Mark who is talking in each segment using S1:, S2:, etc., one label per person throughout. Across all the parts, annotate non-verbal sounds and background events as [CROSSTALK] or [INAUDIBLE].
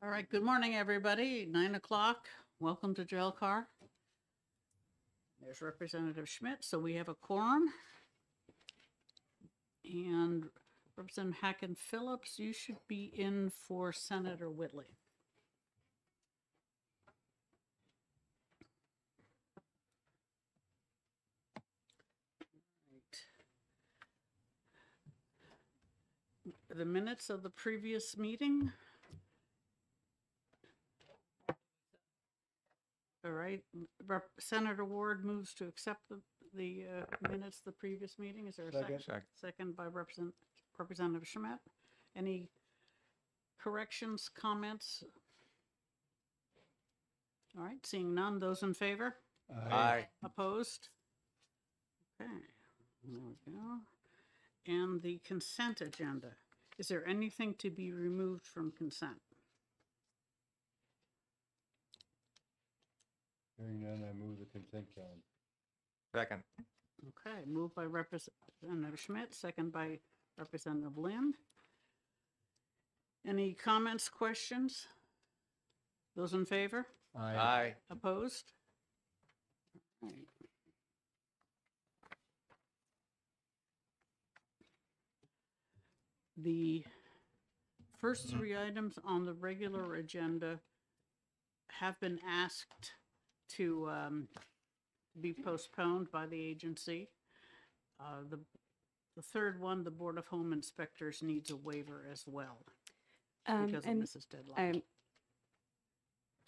S1: All right, good morning, everybody. Nine o'clock. Welcome to JLCAR. There's Representative Schmidt, so we have a quorum. And Representative Hacken Phillips, you should be in for Senator Whitley. The minutes of the previous meeting. All right, Rep- Senator Ward moves to accept the, the uh, minutes of the previous meeting. Is there a second?
S2: Second.
S1: Second by Represent, Representative Schmidt. Any corrections, comments? All right, seeing none, those in favor?
S2: Aye.
S1: Opposed? Okay, there we go. And the consent agenda. Is there anything to be removed from consent?
S3: Hearing none, I move the consent calendar.
S2: Second.
S1: Okay, moved by Representative Schmidt, second by Representative Lind. Any comments, questions? Those in favor?
S2: Aye.
S1: Opposed? All right. The first three items on the regular agenda have been asked to um, be postponed by the agency. Uh, The, the third one, the Board of Home Inspectors needs a waiver as well
S4: Um,
S1: because of
S4: and
S1: Mrs. Deadline.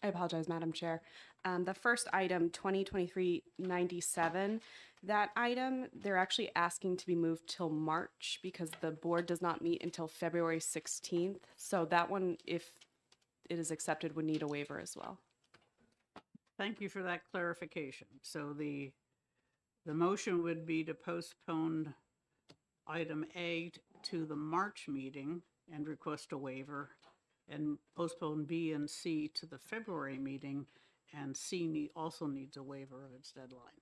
S4: I, I apologize, Madam Chair. Um, the first item, 2023-97, that item, they're actually asking to be moved till March because the board does not meet until February 16th. So that one, if it is accepted, would need a waiver as well.
S1: Thank you for that clarification. So the, the motion would be to postpone item A t- to the March meeting and request a waiver, and postpone B and C to the February meeting, and C need, also needs a waiver of its deadline.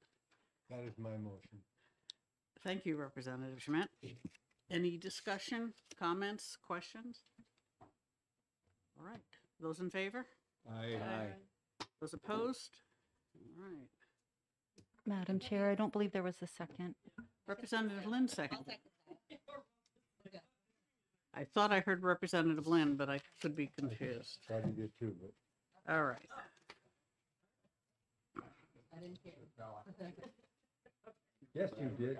S3: That is my motion.
S1: Thank you, Representative Schmidt. Any discussion, comments, questions? All right, those in favor?
S3: Aye.
S1: Those opposed? All right.
S5: Madam Chair, I don't believe there was a second.
S1: Representative Lynn second. I thought I heard Representative Lynn, but I could be confused.
S3: Probably did too, but
S1: All right.
S3: yes, you did.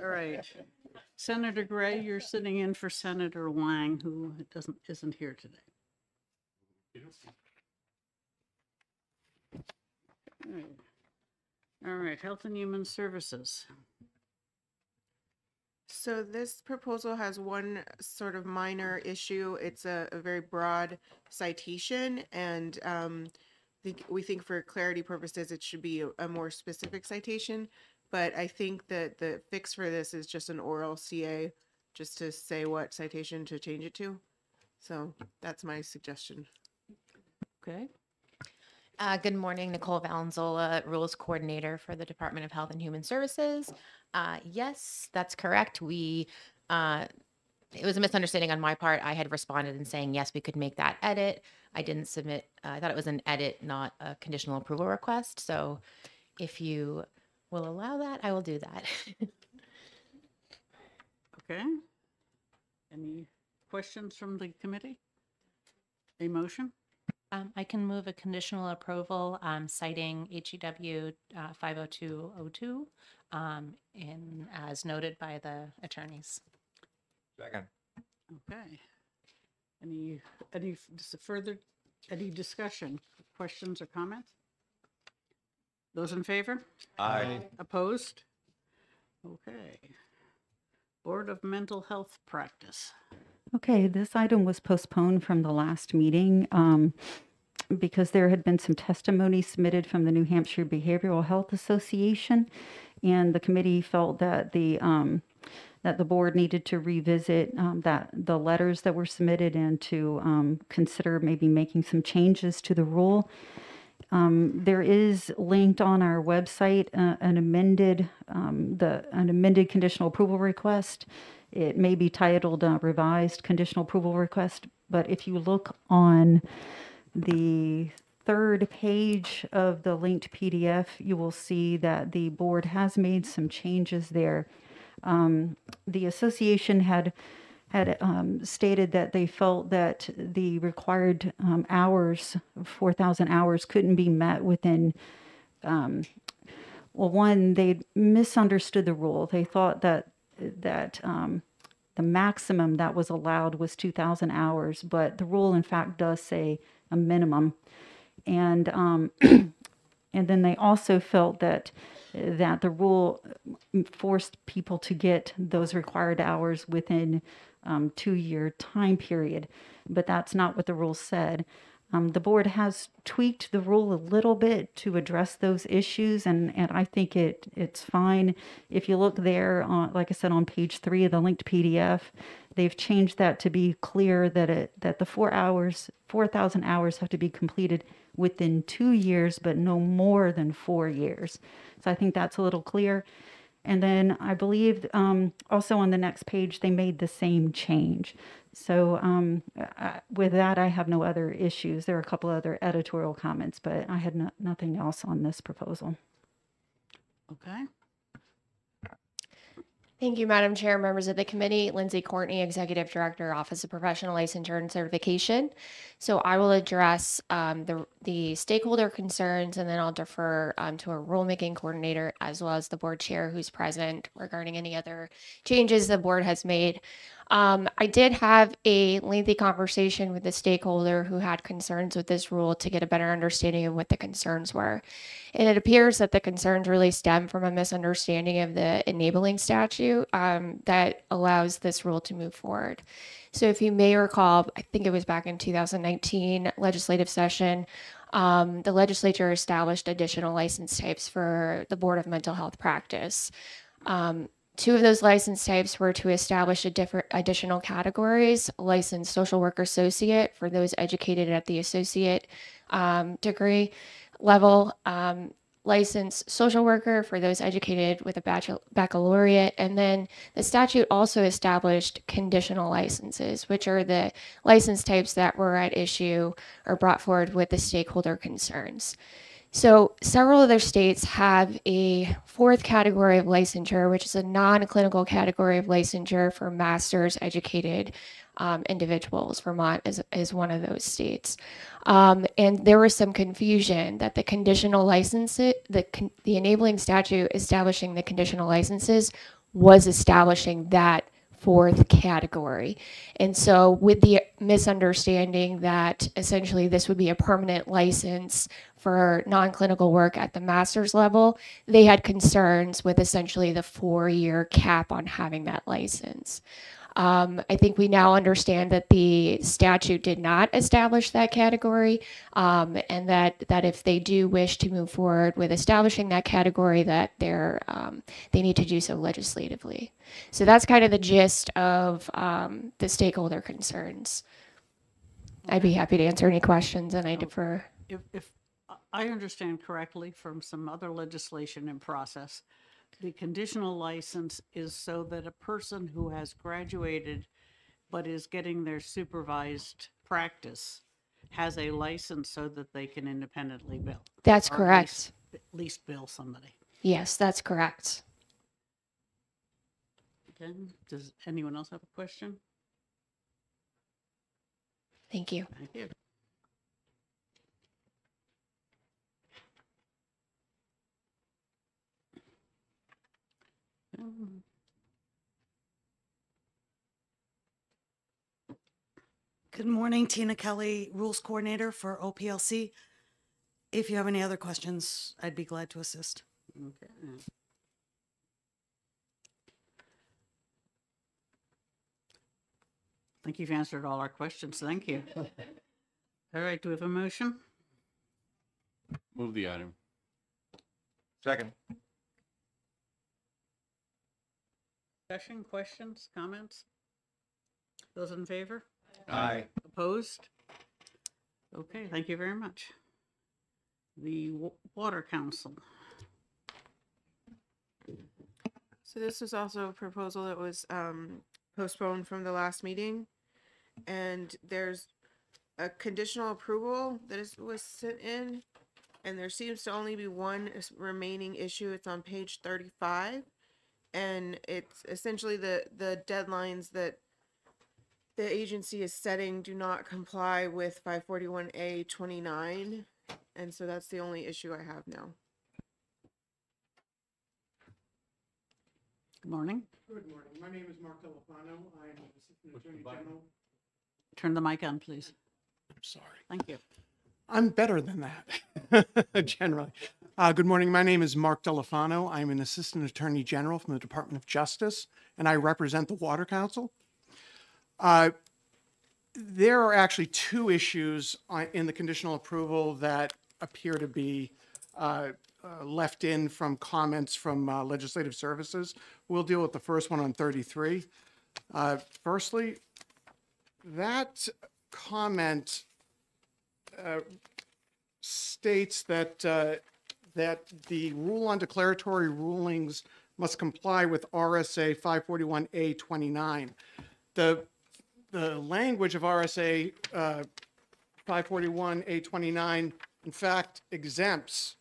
S1: All right. Senator Gray, you're sitting in for Senator Wang, who doesn't, isn't here today. All right. All right, Health and Human Services.
S6: So this proposal has one sort of minor issue. It's a, a very broad citation and um, think, we think for clarity purposes, it should be a, a more specific citation. But I think that the fix for this is just an oral CA, just to say what citation to change it to. So that's my suggestion.
S1: Okay,
S7: Uh, good morning, Nicole Valenzola, Rules Coordinator for the Department of Health and Human Services. Uh, yes, that's correct. We, uh, it was a misunderstanding on my part. I had responded and saying, yes, we could make that edit. I didn't submit, uh, I thought it was an edit, not a conditional approval request. So if you will allow that, I will do that. [LAUGHS]
S1: okay. Any questions from the committee? A motion?
S8: Um, I can move a conditional approval, um, citing HEW, uh, five oh two oh two, um, in, as noted by the attorneys.
S2: Second.
S1: Okay. Any, any dis- further, any discussion, questions or comments? Those in favor?
S2: Aye.
S1: Opposed? Okay. Board of Mental Health Practice.
S5: Okay, this item was postponed from the last meeting um, because there had been some testimony submitted from the New Hampshire Behavioral Health Association, and the committee felt that the um, that the board needed to revisit um, that the letters that were submitted and to um, consider maybe making some changes to the rule. Um, there is linked on our website uh, an amended um, the an amended conditional approval request. It may be titled uh, revised conditional approval request, But if you look on the third page of the linked PDF, you will see that the board has made some changes there. Um, the association had had um, stated that they felt that the required um, hours, 4,000 hours, couldn't be met within um, well, one, they misunderstood the rule. They thought that that um, the maximum that was allowed was 2,000 hours, but the rule, in fact, does say a minimum. And um, [CLEARS THROAT] and then they also felt that that the rule forced people to get those required hours within um, two-year time period, but that's not what the rule said. Um, the board has tweaked the rule a little bit to address those issues, and, and I think it it's fine. If you look there, on, like I said, on page three of the linked PDF, they've changed that to be clear that it that the four hours, four thousand hours have to be completed within two years, but no more than four years. So I think that's a little clear. And then I believe um, also on the next page, they made the same change. So um, I, with that, I have no other issues. There are a couple other editorial comments, but I had no, nothing else on this proposal.
S1: Okay,
S9: Thank you, Madam Chair, members of the committee. Lindsey Courtney, Executive Director, Office of Professional Licensure and Certification. So I will address um, the, the stakeholder concerns and then I'll defer um, to our rulemaking coordinator as well as the board chair who's present regarding any other changes the board has made. Um, I did have a lengthy conversation with the stakeholder who had concerns with this rule to get a better understanding of what the concerns were. And it appears that the concerns really stem from a misunderstanding of the enabling statute um, that allows this rule to move forward. So, if you may recall, I think it was back in 2019 legislative session, um, the legislature established additional license types for the Board of Mental Health Practice. Um, Two of those license types were to establish a different additional categories: licensed social worker associate for those educated at the associate um, degree level, um, licensed social worker for those educated with a bachelor, baccalaureate, and then the statute also established conditional licenses, which are the license types that were at issue or brought forward with the stakeholder concerns. So, several other states have a fourth category of licensure, which is a non clinical category of licensure for master's educated um, individuals. Vermont is, is one of those states. Um, and there was some confusion that the conditional license, the, the enabling statute establishing the conditional licenses was establishing that fourth category. And so, with the misunderstanding that essentially this would be a permanent license for non clinical work at the master's level, they had concerns with essentially the four year cap on having that license. Um, I think we now understand that the statute did not establish that category, um, and that that if they do wish to move forward with establishing that category, that they're um, they need to do so legislatively. So that's kind of the gist of um, the stakeholder concerns. I'd be happy to answer any questions, and I defer.
S1: if, if I understand correctly from some other legislation in process, the conditional license is so that a person who has graduated but is getting their supervised practice has a license so that they can independently bill.
S9: That's
S1: or at
S9: correct.
S1: least- At least bill somebody.
S9: Yes, that's correct.
S1: Okay, does anyone else have a question?
S9: Thank you.
S1: Thank you. Um,
S10: Good morning, Tina Kelly, Rules Coordinator for OPLC. If you have any other questions, I'd be glad to assist.
S1: Okay. I think you've answered all our questions. Thank you. [LAUGHS] All right, do we have a motion?
S11: Move the item.
S2: Second.
S1: Discussion, questions, comments? Those in favor?
S2: Aye.
S1: Opposed? Okay, thank you very much. The Wa- Water Council.
S6: So this was also a proposal that was um, postponed from the last meeting. and there's a conditional approval that is, was sent in. And there seems to only be one is- remaining issue. It's on page thirty-five. And it's essentially the, the deadlines that the agency is setting do not comply with five forty-one A twenty-nine. And so that's the only issue I have now.
S1: Good morning.
S12: Good morning. My name is Mark Delafano. I am an Assistant Attorney General.
S1: Turn the mic on, please.
S12: I'm sorry.
S1: Thank you.
S12: I'm better than that, [LAUGHS] generally. Uh, good morning. My name is Mark Delafano. I'm an Assistant Attorney General from the Department of Justice, and I represent the Water Council. Uh, there are actually two issues in the conditional approval that appear to be uh, uh, left in from comments from uh, legislative services. We'll deal with the first one on 33. Uh, Firstly, that comment uh, states that, uh, that the rule on declaratory rulings must comply with RSA 541A 29. The, the language of RSA uh, 541A 29, in fact, exempts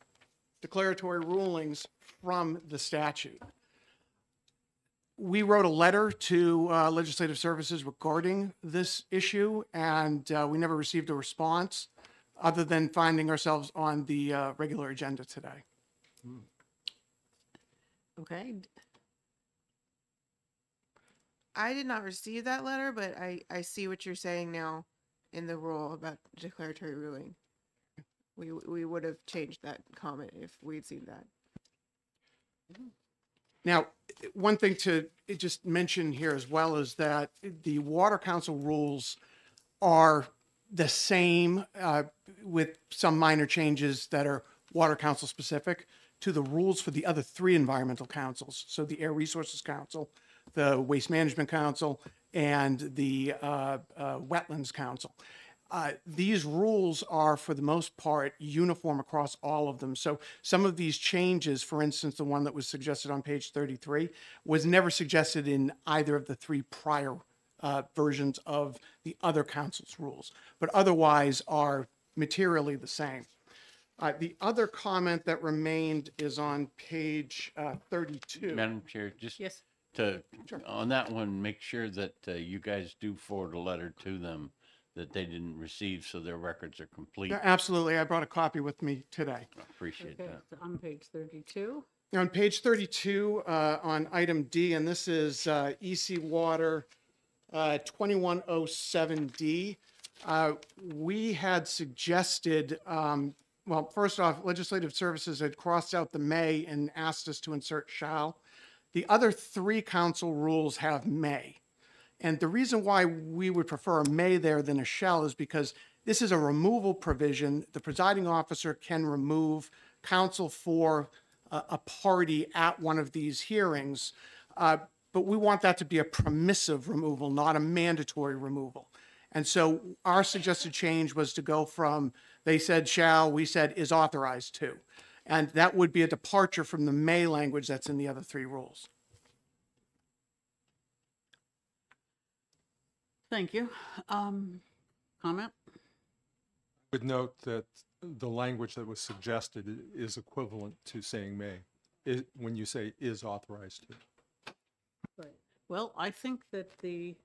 S12: declaratory rulings from the statute. We wrote a letter to uh, Legislative Services regarding this issue, and uh, we never received a response other than finding ourselves on the uh, regular agenda today.
S1: Okay,
S6: I did not receive that letter, but I, I see what you're saying now in the rule about declaratory ruling. We, we would have changed that comment if we'd seen that.
S12: Now, one thing to just mention here as well is that the Water Council rules are the same uh, with some minor changes that are Water Council specific to the rules for the other three environmental councils. So the Air Resources Council, the Waste Management Council, and the uh, uh, Wetlands Council. Uh, these rules are, for the most part, uniform across all of them. So some of these changes, for instance, the one that was suggested on page 33, was never suggested in either of the three prior uh, versions of the other council's rules, but otherwise are materially the same. Uh, the other comment that remained is on page uh, 32.
S11: Madam Chair, just
S1: yes,
S11: to, on that one, make sure that uh, you guys do forward a letter to them that they didn't receive, so their records are complete.
S12: Yeah, Absolutely. I brought a copy with me today.
S11: Appreciate
S1: okay,
S11: that.
S1: so on page thirty-two.
S12: On page 32, uh, on item D, and this is uh, EC Water uh, 2107D, uh, we had suggested, um, well, first off, Legislative Services had crossed out the may and asked us to insert shall. The other three council rules have may. And the reason why we would prefer a may there than a shall is because this is a removal provision. The presiding officer can remove counsel for a, a party at one of these hearings. Uh, but we want that to be a permissive removal, not a mandatory removal. And so our suggested change was to go from, they said shall, we said is authorized to. And that would be a departure from the may language that's in the other three rules.
S1: Thank you. Um, comment?
S13: I would note that the language that was suggested is equivalent to saying may, i- when you say is authorized to.
S1: Well, I think that the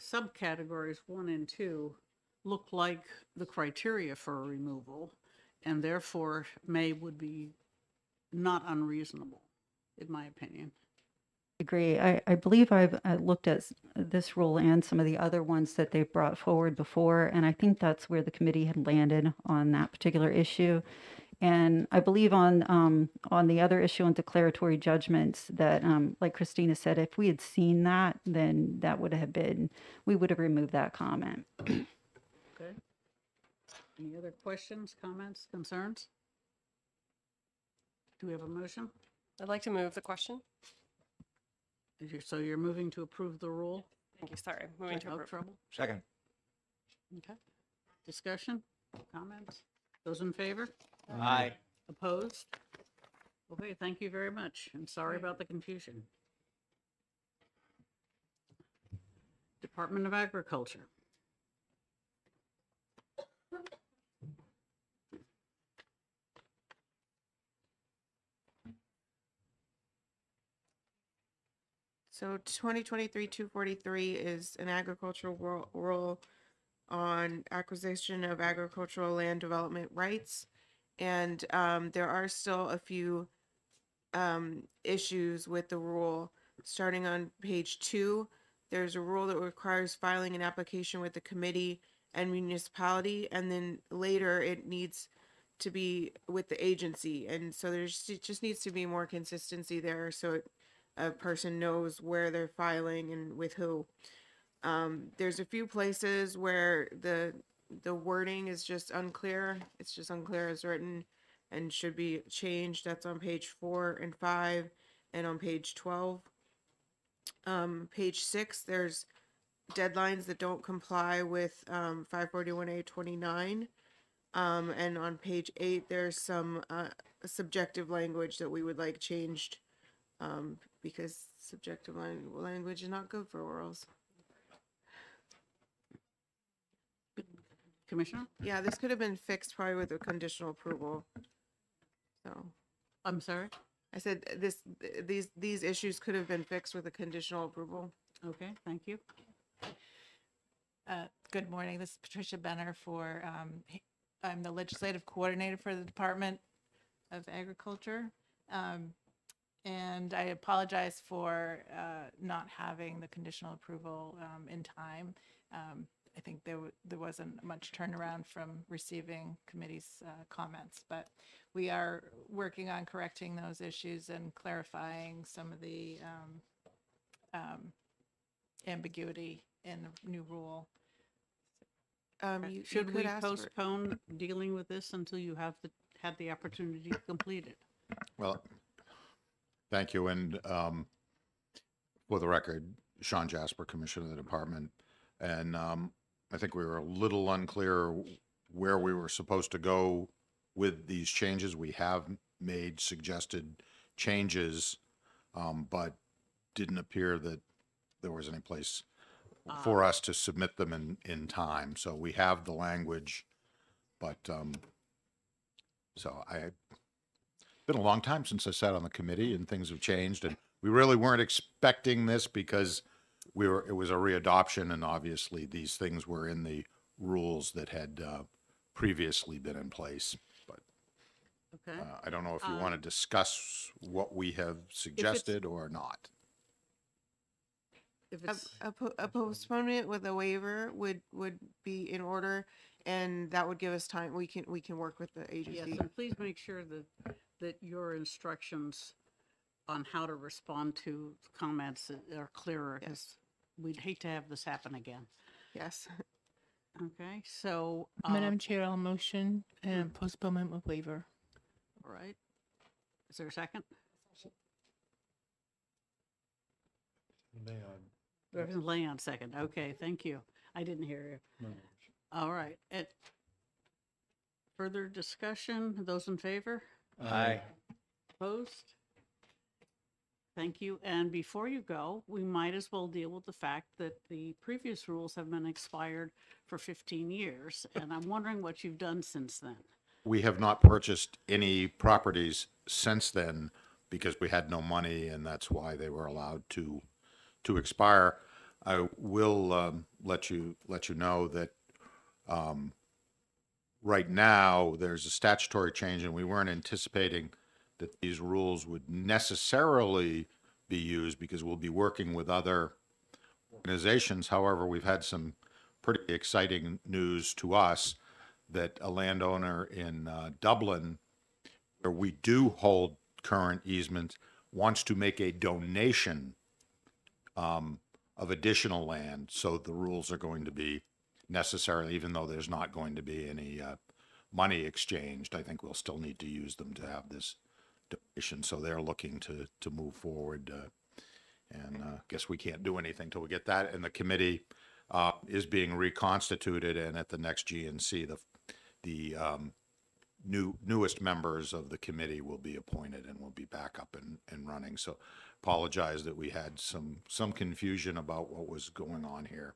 S1: subcategories one and two look like the criteria for a removal, and therefore may would be not unreasonable, in my opinion.
S5: Agree. I, I believe I've uh, looked at this rule and some of the other ones that they've brought forward before, and I think that's where the committee had landed on that particular issue. And I believe on um, on the other issue on declaratory judgments that, um, like Christina said, if we had seen that, then that would have been we would have removed that comment.
S1: Okay? Any other questions, comments, concerns? Do we have a motion?
S14: I'd like to move the question.
S1: Is you- So you're moving to approve the rule?
S14: Thank you, sorry. Moving to
S1: Without
S14: approve.
S1: trouble?
S2: Second.
S1: Okay. Discussion, comments? Those in favor?
S2: Aye.
S1: Opposed? Okay, thank you very much, I'm sorry about the confusion. Department of Agriculture.
S6: So twenty twenty-three, two forty-three is an agricultural rule on acquisition of agricultural land development rights. And, um, there are still a few, um, issues with the rule. Starting on page two, there's a rule that requires filing an application with the committee and municipality, and then later it needs to be with the agency. And so there's, it just needs to be more consistency there, so it a person knows where they're filing and with who. Um, there's a few places where the the wording is just unclear. It's just unclear as written and should be changed. That's on page four and five and on page twelve. Um, page six, there's deadlines that don't comply with um, 541A 29. Um, and on page eight, there's some uh, subjective language that we would like changed um, because subjective lang- language is not good for orals.
S1: Commissioner?
S6: Yeah, this could have been fixed probably with a conditional approval. So
S1: I'm sorry?
S6: I said this, these, these issues could have been fixed with a conditional approval.
S1: Okay, thank you.
S15: Uh, Good morning. This is Patricia Benner for, um, h- I'm the legislative coordinator for the Department of Agriculture. Um, And I apologize for uh, not having the conditional approval um, in time. Um, I think there, wa- there wasn't much turnaround from receiving committee's uh, comments, but we are working on correcting those issues and clarifying some of the um, um, ambiguity in the new rule.
S6: Um, you- you
S1: Should
S6: could
S1: we
S6: ask for-
S1: postpone dealing with this until you have the, had the opportunity to complete it?
S16: Well, thank you. And um, for the record, Shawn Jasper, Commissioner of the Department. And um, I think we were a little unclear where we were supposed to go with these changes. We have made suggested changes, um, but didn't appear that there was any place for us to submit them in, in time. So we have the language, but um, so I, been a long time since I sat on the committee and things have changed and we really weren't expecting this because we were, it was a readoption and obviously these things were in the rules that had uh, previously been in place. But
S1: Okay.
S16: uh, I don't know if you
S1: Um,
S16: want to discuss what we have suggested or not.
S1: If
S6: A,
S1: it's,
S6: a po- a postponement with a waiver would, would be in order and that would give us time. We can, we can work with the
S1: yes,
S6: agency.
S1: and please make sure that, that your instructions on how to respond to comments are clearer. 'cause We'd hate to have this happen again.
S6: Yes.
S1: Okay, so. uh,
S17: Madam Chair, I'll motion and postponement with waiver.
S1: All right. Is there a second?
S3: Leon.
S1: Reverend Leon, second. Okay, thank you. I didn't hear you. All right. And further discussion? Those in favor?
S2: Aye.
S1: Opposed? Thank you. And before you go, we might as well deal with the fact that the previous rules have been expired for 15 years. [LAUGHS] And I'm wondering what you've done since then.
S16: We have not purchased any properties since then because we had no money and that's why they were allowed to, to expire. I will um, let you, let you know that um, right now, there's a statutory change and we weren't anticipating that these rules would necessarily be used because we'll be working with other organizations. However, we've had some pretty exciting news to us that a landowner in uh, Dublin, where we do hold current easements, wants to make a donation um, of additional land. So the rules are going to be necessary, even though there's not going to be any uh, money exchanged. I think we'll still need to use them to have this donation. So they're looking to to move forward. Uh, and uh, guess we can't do anything till we get that. And the committee uh, is being reconstituted, and at the next GNC, the the um, new, newest members of the committee will be appointed and will be back up and, and running. So apologize that we had some, some confusion about what was going on here.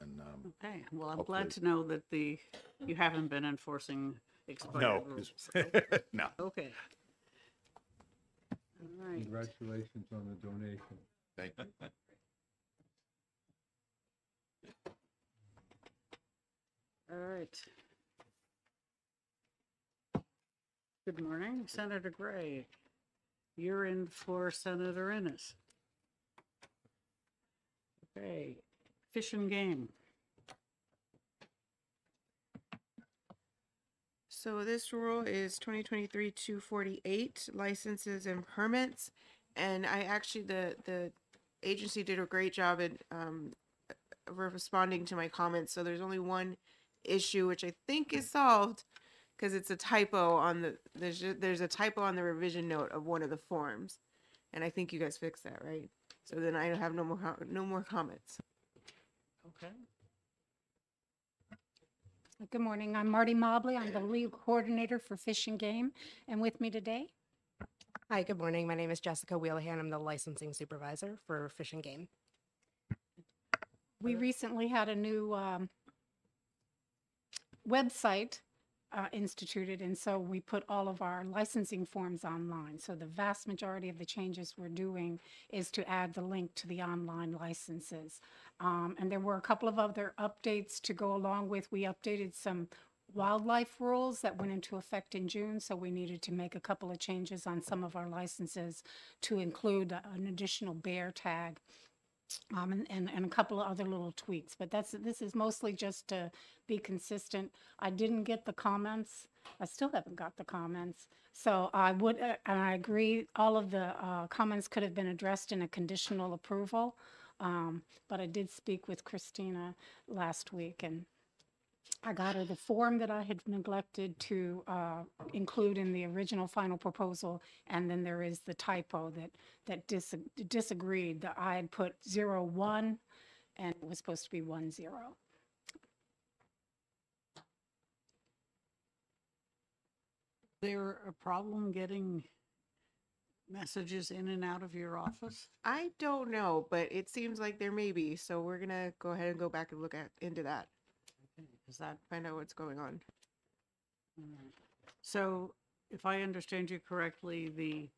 S16: And, um,
S1: Okay, well, I'm glad to know that the, you haven't been enforcing expired
S16: No.
S1: rules. [LAUGHS]
S16: no.
S1: Okay. All right.
S13: Congratulations on the donation.
S16: Thank you.
S1: All right. Good morning, Senator Gray. You're in for Senator Innis. Okay, Fish and Game.
S6: So this rule is twenty twenty-three two forty-eight, licenses and permits. And I actually, the, the agency did a great job at, um, responding to my comments. So there's only one issue, which I think is solved. Cause it's a typo on the, there's, there's a typo on the revision note of one of the forms. And I think you guys fixed that, right? So then I have no more, no more comments.
S1: Okay.
S18: Good morning. I'm Marty Mobley. I'm the lead coordinator for Fish and Game. And with me today,
S19: Hi, good morning. My name is Jessica Wheelahan. I'm the licensing supervisor for Fish and Game.
S18: we recently had a new um, website uh, instituted, and so we put all of our licensing forms online. So the vast majority of the changes we're doing is to add the link to the online licenses. Um, And there were a couple of other updates to go along with. We updated some wildlife rules that went into effect in June, so we needed to make a couple of changes on some of our licenses to include uh, an additional bear tag um, and, and, and a couple of other little tweaks, but that's, this is mostly just to be consistent. I didn't get the comments. I still haven't got the comments. So I would, uh, and I agree, all of the, uh, comments could have been addressed in a conditional approval. Um, but I did speak with Christina last week and I got her the form that I had neglected to uh, include in the original final proposal, and then there is the typo that, that dis- disagreed, that I had put zero one, and it was supposed to be one zero.
S1: There a problem getting messages in and out of your office?
S6: I don't know, but it seems like there may be, so we're gonna go ahead and go back and look at, into that.
S1: Is that,
S6: Find out what's going on.
S1: So if I understand you correctly, the,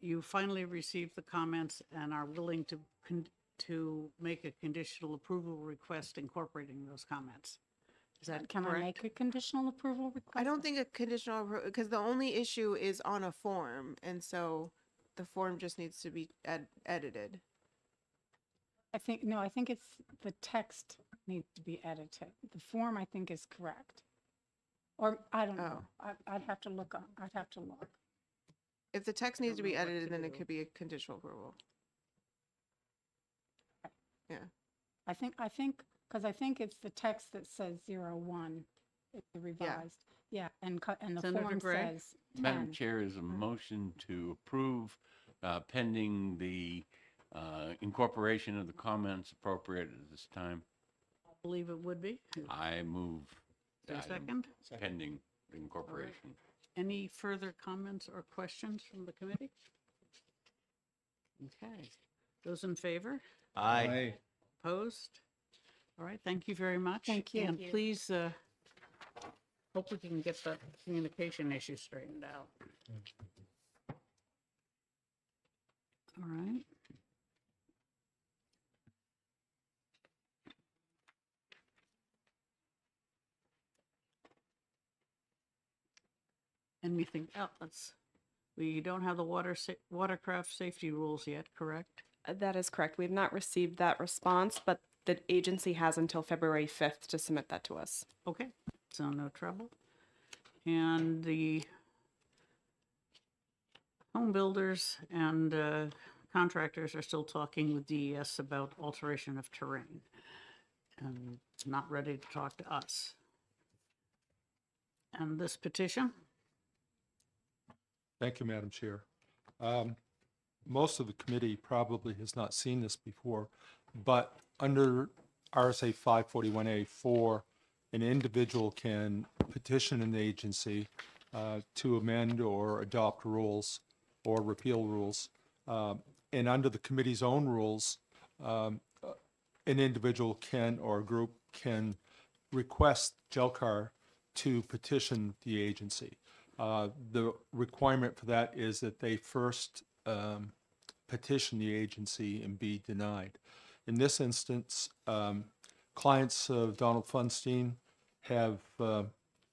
S1: you finally received the comments and are willing to, con- to make a conditional approval request incorporating those comments? Is that
S18: Can I
S1: correct?
S18: make a conditional approval request?
S6: I don't think a conditional, because the only issue is on a form, and so the form just needs to be ed- edited.
S18: I think, no, I think it's, the text needs to be edited. The form, I think, is correct. Or, I don't know. I, I'd have to look, on- I'd have to look.
S6: If the text needs to be edited,
S1: to
S6: then it could be a conditional approval. Yeah.
S18: I think, I think, because I think it's the text that says zero one, it's the revised. Yeah, and, co- and the
S1: Senator
S18: form
S1: Gray?
S18: says
S11: Madam
S18: 10.
S11: Chair, is a motion to approve uh, pending the uh, incorporation of the comments appropriate at this time.
S1: I believe it would be.
S11: I move.
S1: There a
S11: the item
S1: second?
S11: Pending incorporation.
S1: Any further comments or questions from the committee? Okay, those in favor?
S2: Aye.
S1: Opposed? All right, thank you very much.
S18: Thank you.
S1: And
S18: Thank you.
S1: please, uh, hope we can get that communication issue straightened out. All right. Anything else? We don't have the water, sa- watercraft safety rules yet, correct?
S4: Uh, That is correct. We have not received that response, but the agency has until February 5th to submit that to us.
S1: Okay, so no trouble. And the home builders and uh, contractors are still talking with DES about alteration of terrain. And not ready to talk to us. And this petition?
S13: Thank you, Madam Chair. Um, Most of the committee probably has not seen this before, but under RSA 541A4, an individual can petition an agency uh, to amend or adopt rules or repeal rules. Um, And under the committee's own rules, um, an individual can, or a group can request JLCAR to petition the agency. Uh, The requirement for that is that they first um, petition the agency and be denied. In this instance, um, clients of Donald Funstein have uh,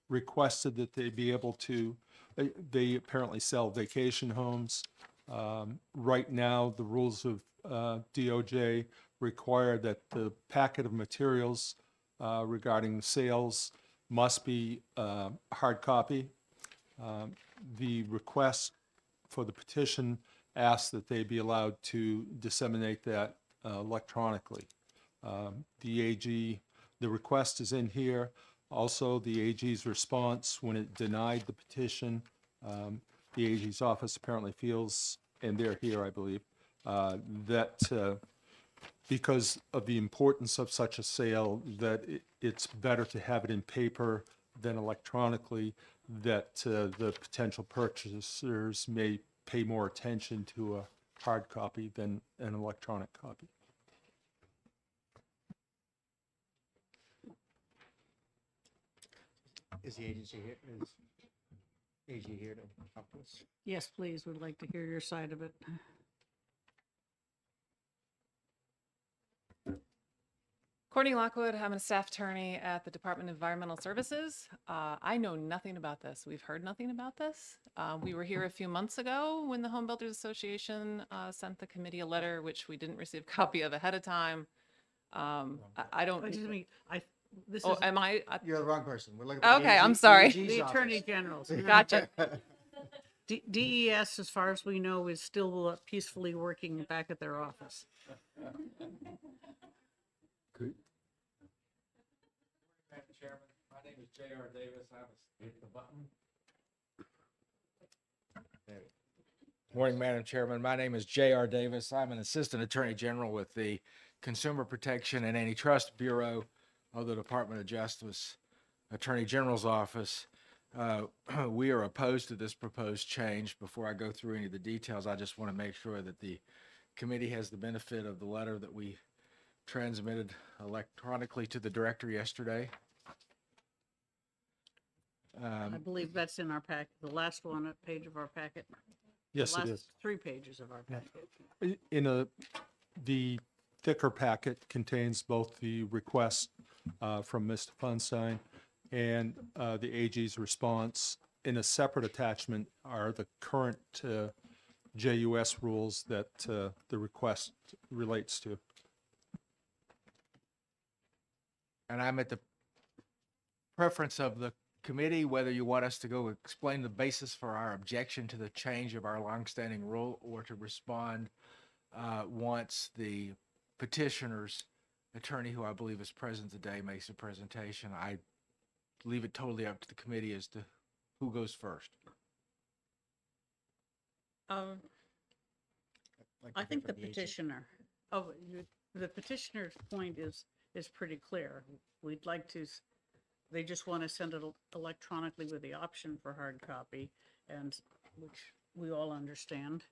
S13: requested that they be able to, they- they apparently sell vacation homes. Um, Right now, the rules of uh, DOJ require that the packet of materials uh, regarding sales must be uh, hard copy. Um, The request for the petition asks that they be allowed to disseminate that uh, electronically. Um, The AG, the request is in here. Also, the AG's response when it denied the petition, um, the AG's office apparently feels, and they're here, I believe, uh, that uh, because of the importance of such a sale, that it, it's better to have it in paper than electronically, that uh, the potential purchasers may pay more attention to a hard copy than an electronic copy.
S2: Is the agency here, is AG here to talk to us?
S1: Yes, please, We'd like to hear your side of it.
S20: Courtney Lockwood, I'm a staff attorney at the Department of Environmental Services. Uh, I know nothing about this. We've heard nothing about this. Uh, we were here a few months ago when the Home Builders Association uh, sent the committee a letter, which we didn't receive a [LAUGHS] copy of ahead of time. Um, I, I don't.
S1: Excuse me, I, this
S20: Oh,
S1: is.
S20: am I? I-
S2: You're the wrong person. We're looking for the
S20: Okay, I'm
S2: AG
S20: sorry.
S2: AG's
S1: The
S2: office.
S1: Attorney General's. [LAUGHS]
S20: Gotcha.
S1: D- DES, as far as we know, is still uh, peacefully working back at their office.
S21: Madam Chairman, my name is J.R. Davis. I was, hit the button. Morning, Madam Chairman. My name is J.R. Davis. I'm an Assistant Attorney General with the Consumer Protection and Antitrust Bureau of the Department of Justice Attorney General's Office. Uh, [CLEARS THROAT] We are opposed to this proposed change. Before I go through any of the details, I just want to make sure that the committee has the benefit of the letter that we transmitted electronically to the director yesterday.
S1: I
S21: Um,
S1: believe that's in our packet, the last one, uh, page of our packet. The
S13: Yes, it
S1: last
S13: is.
S1: Three pages of our packet.
S13: I- In a, the thicker packet contains both the request uh, from Mr. Funstein and uh, the AG's response. In a separate attachment are the current uh, JUS rules that uh, the request relates to.
S21: And I'm at the preference of the committee, whether you want us to go explain the basis for our objection to the change of our longstanding rule or to respond uh, once the petitioner's attorney, who I believe is present today, makes a presentation. I leave it totally up to the committee as to who goes first.
S1: Um, I think the petitioner, oh, you- the petitioner's point is, is pretty clear. We'd like to, s- they just want to send it el- electronically with the option for hard copy, and, which we all understand.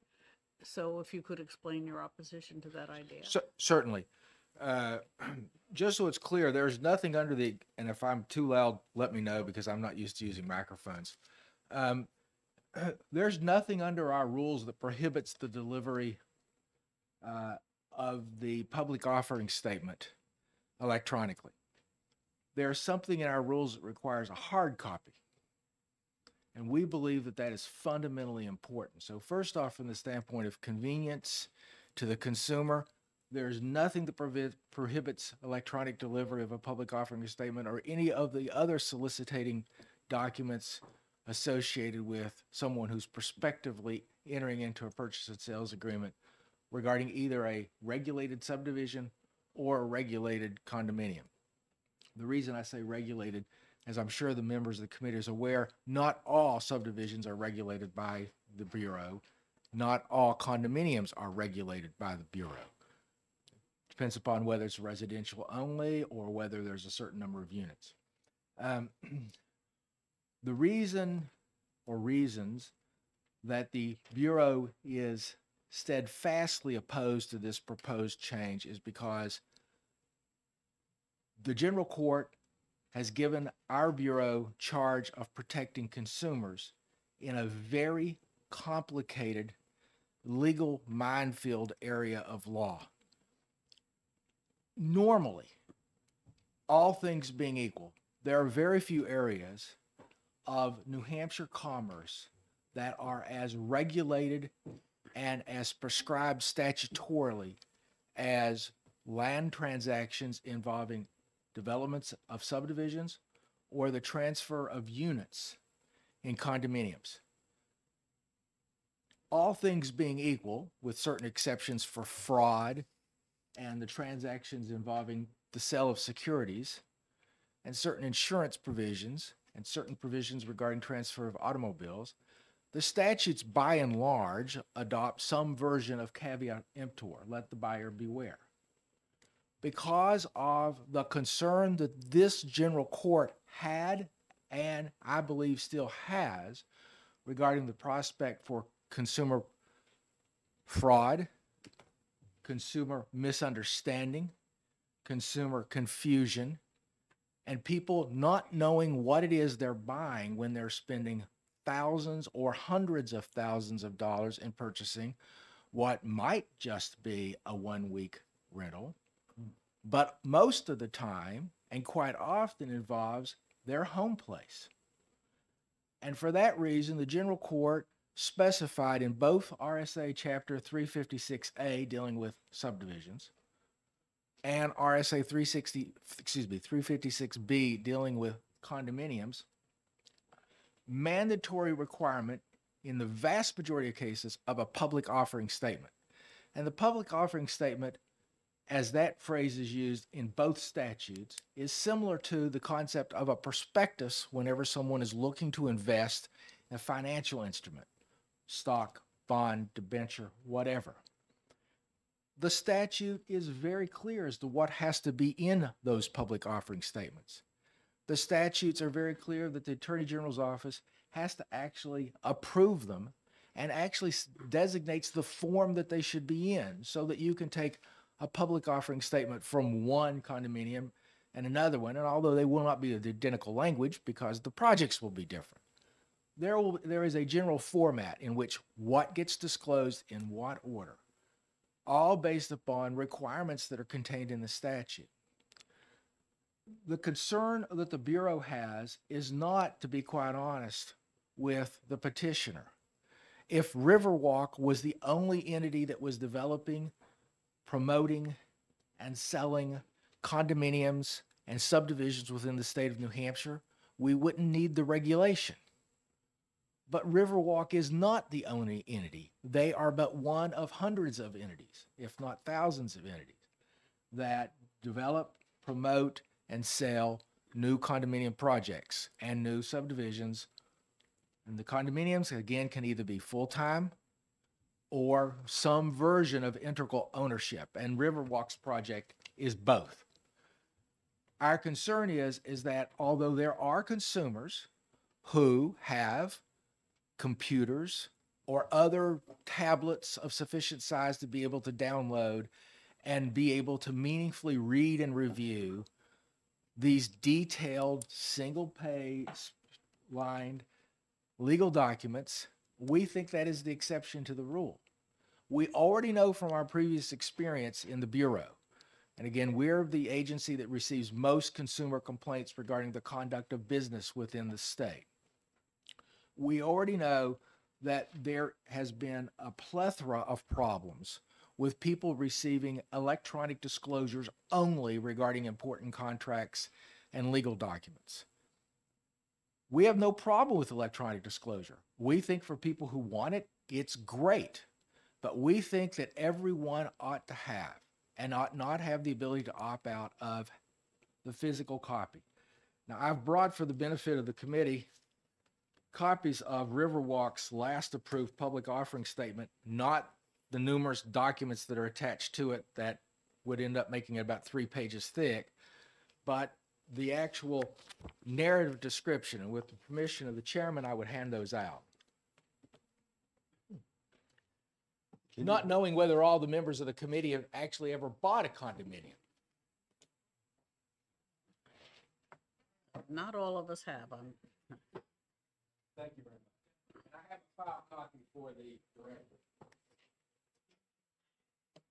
S1: So if you could explain your opposition to that idea.
S21: Cer- Certainly. Uh, [CLEARS THROAT] Just so it's clear, there's nothing under the, and if I'm too loud, let me know because I'm not used to using microphones. Um, [CLEARS THROAT] There's nothing under our rules that prohibits the delivery uh, of the public offering statement electronically. There's something in our rules that requires a hard copy. And we believe that that is fundamentally important. So first off, from the standpoint of convenience to the consumer, there's nothing that provi- prohibits electronic delivery of a public offering statement or any of the other soliciting documents associated with someone who's prospectively entering into a purchase and sales agreement regarding either a regulated subdivision or a regulated condominium. The reason I say regulated, as I'm sure the members of the committee is aware, not all subdivisions are regulated by the Bureau. Not all condominiums are regulated by the Bureau. Depends upon whether it's residential only or whether there's a certain number of units. Um, [CLEARS THROAT] the reason or reasons that the Bureau is steadfastly opposed to this proposed change is because the general court has given our Bureau charge of protecting consumers in a very complicated legal minefield area of law. Normally, all things being equal, there are very few areas of New Hampshire commerce that are as regulated and as prescribed statutorily as land transactions involving developments of subdivisions or the transfer of units in condominiums. All things being equal, with certain exceptions for fraud and the transactions involving the sale of securities, and certain insurance provisions, and certain provisions regarding transfer of automobiles, the statutes by and large adopt some version of caveat emptor, let the buyer beware. Because of the concern that this general court had and I believe still has regarding the prospect for consumer fraud, consumer misunderstanding, consumer confusion, and people not knowing what it is they're buying when they're spending thousands or hundreds of thousands of dollars in purchasing what might just be a one week rental, but most of the time and quite often involves their home place. And for that reason, the general court specified in both RSA chapter 356A dealing with subdivisions and RSA 360 excuse me 356B dealing with condominiums mandatory requirement in the vast majority of cases of a public offering statement. And the public offering statement as that phrase is used in both statutes is similar to the concept of a prospectus whenever someone is looking to invest in a financial instrument stock, bond, debenture, whatever. The statute is very clear as to what has to be in those public offering statements. The statutes are very clear that the Attorney General's office has to actually approve them and actually designates the form that they should be in so that you can take a public offering statement from one condominium and another one. And although they will not be the identical language because the projects will be different, there will there is a general format in which what gets disclosed in what order, all based upon requirements that are contained in the statute. The concern that the Bureau has is not, to be quite honest, with the petitioner. If Riverwalk was the only entity that was developing, promoting, and selling condominiums and subdivisions within the state of New Hampshire, we wouldn't need the regulation. But Riverwalk is not the only entity. They are but one of hundreds of entities, if not thousands of entities, that develop, promote, and sell new condominium projects and new subdivisions. And the condominiums, again, can either be full time or some version of interval ownership. And Riverwalk's project is both. Our concern is, is that although there are consumers who have computers or other tablets of sufficient size to be able to download and be able to meaningfully read and review these detailed single page lined legal documents, we think that is the exception to the rule. We already know from our previous experience in the Bureau, and again, we're the agency that receives most consumer complaints regarding the conduct of business within the state. We already know that there has been a plethora of problems with people receiving electronic disclosures only regarding important contracts and legal documents. We have no problem with electronic disclosure. We think for people who want it, it's great. But we think that everyone ought to have and ought not have the ability to opt out of the physical copy. Now, I've brought for the benefit of the committee copies of Riverwalk's last approved public offering statement, not the numerous documents that are attached to it that would end up making it about three pages thick, but the actual narrative description, and with the permission of the chairman, I would hand those out. Not knowing whether all the members of the committee have actually ever bought a condominium.
S1: Not all of us have. um,
S21: Thank you very much. And I have a file copy for the director.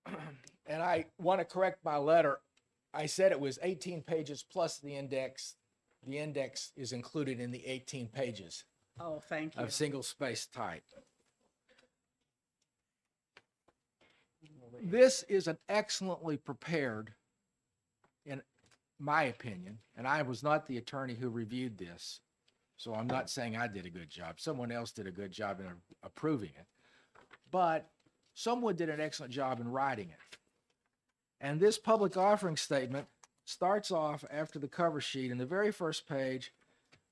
S21: [CLEARS THROAT] And I want to correct my letter. I said it was 18 pages plus the index. The index is included in the 18 pages
S1: Oh, thank you.
S21: of single space type. This is an excellently prepared, in my opinion, and I was not the attorney who reviewed this, so I'm not saying I did a good job. Someone else did a good job in approving it. But someone did an excellent job in writing it. And this public offering statement starts off after the cover sheet. In the very first page,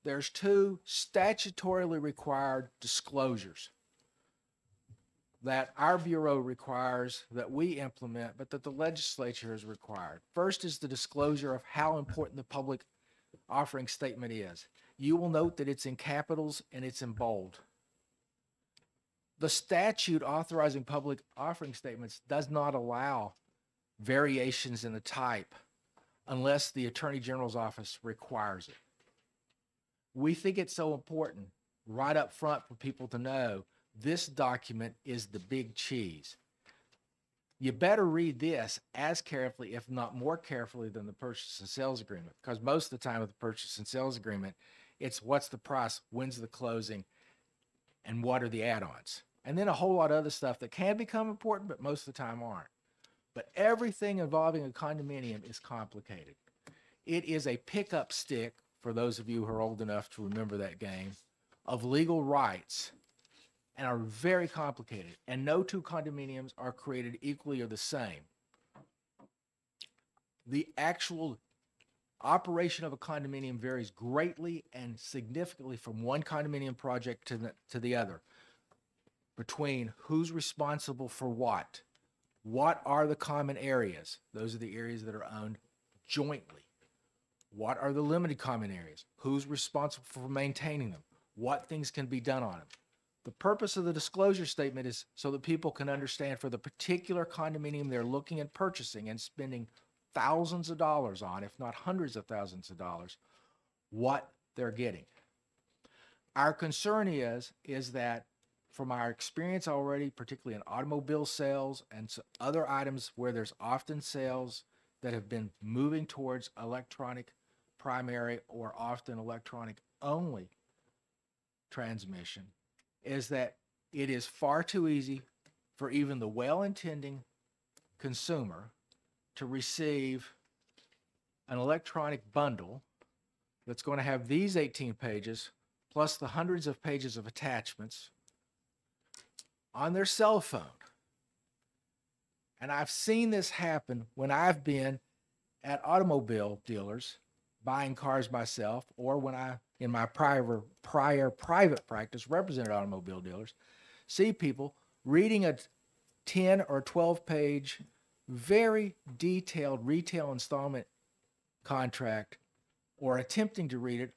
S21: there's two statutorily required disclosures that our Bureau requires that we implement, but that the legislature has required. First is the disclosure of how important the public offering statement is. You will note that it's in capitals and it's in bold. The statute authorizing public offering statements does not allow variations in the type unless the Attorney General's office requires it. We think it's so important right up front for people to know this document is the big cheese. You better read this as carefully, if not more carefully, than the purchase and sales agreement, because most of the time with the purchase and sales agreement, it's what's the price, when's the closing, and what are the add-ons. And then a whole lot of other stuff that can become important, but most of the time aren't. But everything involving a condominium is complicated. It is a pickup stick, for those of you who are old enough to remember that game, of legal rights and are very complicated. And no two condominiums are created equally or the same. The actual operation of a condominium varies greatly and significantly from one condominium project to the, to the other between who's responsible for what. What are the common areas? Those are the areas that are owned jointly. What are the limited common areas? Who's responsible for maintaining them? What things can be done on them? The purpose of the disclosure statement is so that people can understand for the particular condominium they're looking at purchasing and spending thousands of dollars on, if not hundreds of thousands of dollars, what they're getting. Our concern is, is that from our experience already, particularly in automobile sales and other items where there's often sales that have been moving towards electronic primary or often electronic only transmission, is that it is far too easy for even the well-intending consumer to receive an electronic bundle that's going to have these 18 pages plus the hundreds of pages of attachments on their cell phone. And I've seen this happen when I've been at automobile dealers buying cars myself or when I in my prior prior private practice represented automobile dealers see people reading a 10 or 12 page very detailed retail installment contract or attempting to read it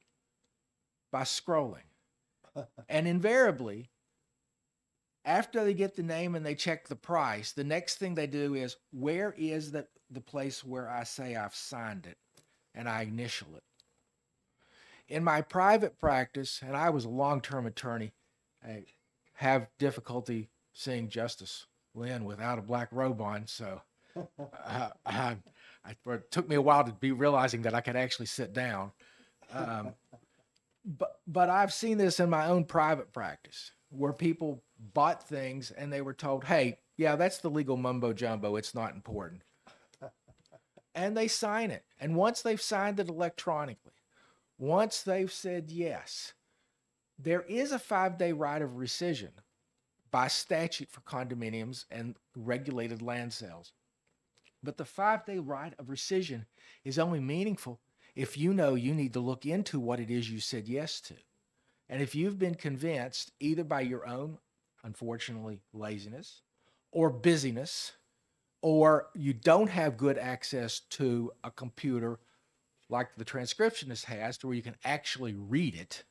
S21: by scrolling. [LAUGHS] and invariably, after they get the name and they check the price, the next thing they do is where is the, the place where I say I've signed it and I initial it. In my private practice, and I was a long term attorney, I have difficulty seeing Justice Lynn without a black robe on, so [LAUGHS] uh, I, I, it took me a while to be realizing that I could actually sit down. Um, but but I've seen this in my own private practice where people bought things and they were told, "Hey, yeah, that's the legal mumbo jumbo. It's not important." [LAUGHS] and they sign it. And once they've signed it electronically, once they've said yes, there is a five-day right of rescission by statute for condominiums and regulated land sales. But the five-day right of rescission is only meaningful if you know you need to look into what it is you said yes to. And if you've been convinced either by your own, unfortunately, laziness or busyness, or you don't have good access to a computer like the transcriptionist has, to where you can actually read it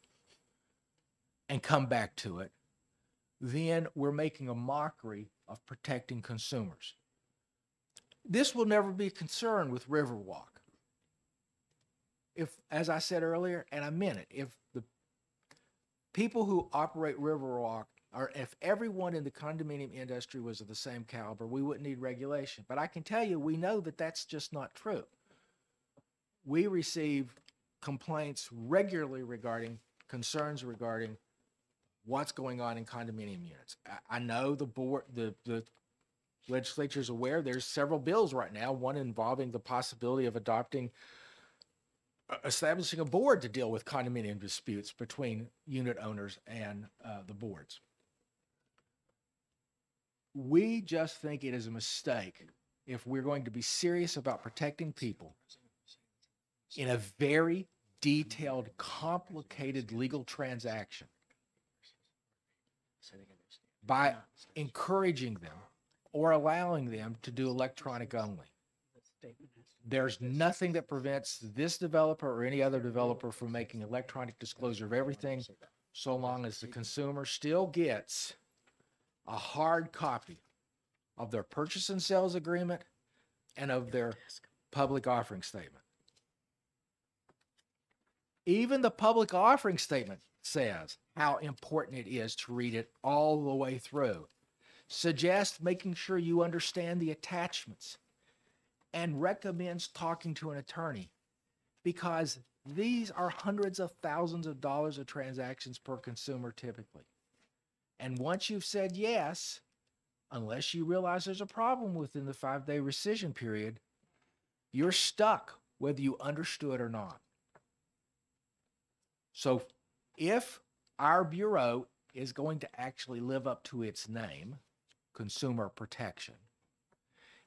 S21: and come back to it, then we're making a mockery of protecting consumers. This will never be a concern with Riverwalk. If, as I said earlier, and I meant it, if the people who operate Riverwalk or if everyone in the condominium industry was of the same caliber, we wouldn't need regulation. But I can tell you, we know that that's just not true. We receive complaints regularly regarding concerns regarding what's going on in condominium units. I, know the board, the, the legislature is aware there's several bills right now, one involving the possibility of adopting uh, establishing a board to deal with condominium disputes between unit owners and uh, the boards. We just think it is a mistake if we're going to be serious about protecting people in a very detailed, complicated legal transaction by encouraging them or allowing them to do electronic only. There's nothing that prevents this developer or any other developer from making electronic disclosure of everything so long as the consumer still gets a hard copy of their purchase and sales agreement and of their public offering statement. Even the public offering statement says how important it is to read it all the way through. Suggests making sure you understand the attachments and recommends talking to an attorney because these are hundreds of thousands of dollars of transactions per consumer typically. And once you've said yes, unless you realize there's a problem within the five day rescission period, you're stuck whether you understood or not. So if our Bureau is going to actually live up to its name, consumer protection,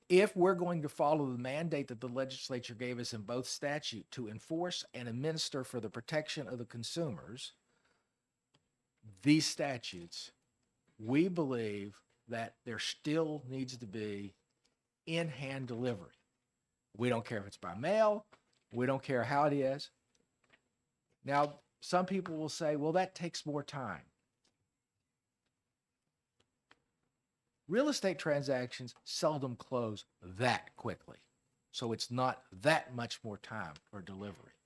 S21: if we're going to follow the mandate that the legislature gave us in both statute to enforce and administer for the protection of the consumers, these statutes, we believe that there still needs to be in hand delivery. We don't care if it's by mail, we don't care how it is. Now, some people will say, well, that takes more time. Real estate transactions seldom close that quickly. So it's not that much more time for delivery.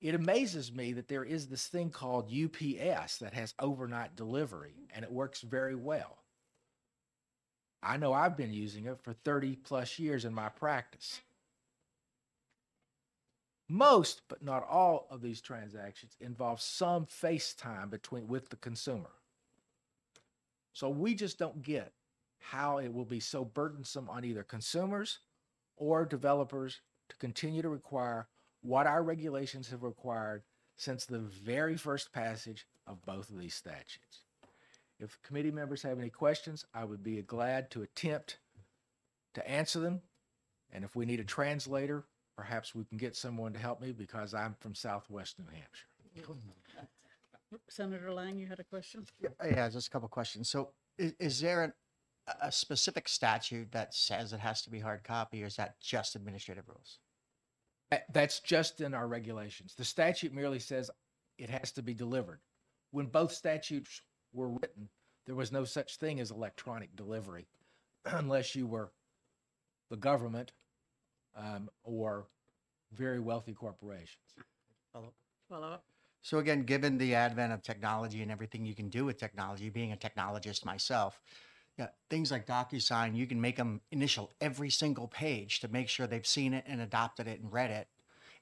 S21: It amazes me that there is this thing called UPS that has overnight delivery and it works very well. I know I've been using it for 30 plus years in my practice. Most, but not all, of these transactions involve some face time between with the consumer. So we just don't get how it will be so burdensome on either consumers or developers to continue to require what our regulations have required since the very first passage of both of these statutes. If committee members have any questions, I would be glad to attempt to answer them. And if we need a translator, perhaps we can get someone to help me because I'm from Southwest New Hampshire. [LAUGHS]
S1: Senator Lang, you had a question?
S2: Yeah, just a couple of questions. So is, is there an, a specific statute that says it has to be hard copy or is that just administrative rules?
S21: That's just in our regulations. The statute merely says it has to be delivered. When both statutes were written, there was no such thing as electronic delivery [CLEARS THROAT] unless you were the government um, or very wealthy corporations.
S1: Follow up?
S2: So again, given the advent of technology and everything you can do with technology, being a technologist myself, yeah, things like DocuSign, you can make them initial every single page to make sure they've seen it and adopted it and read it,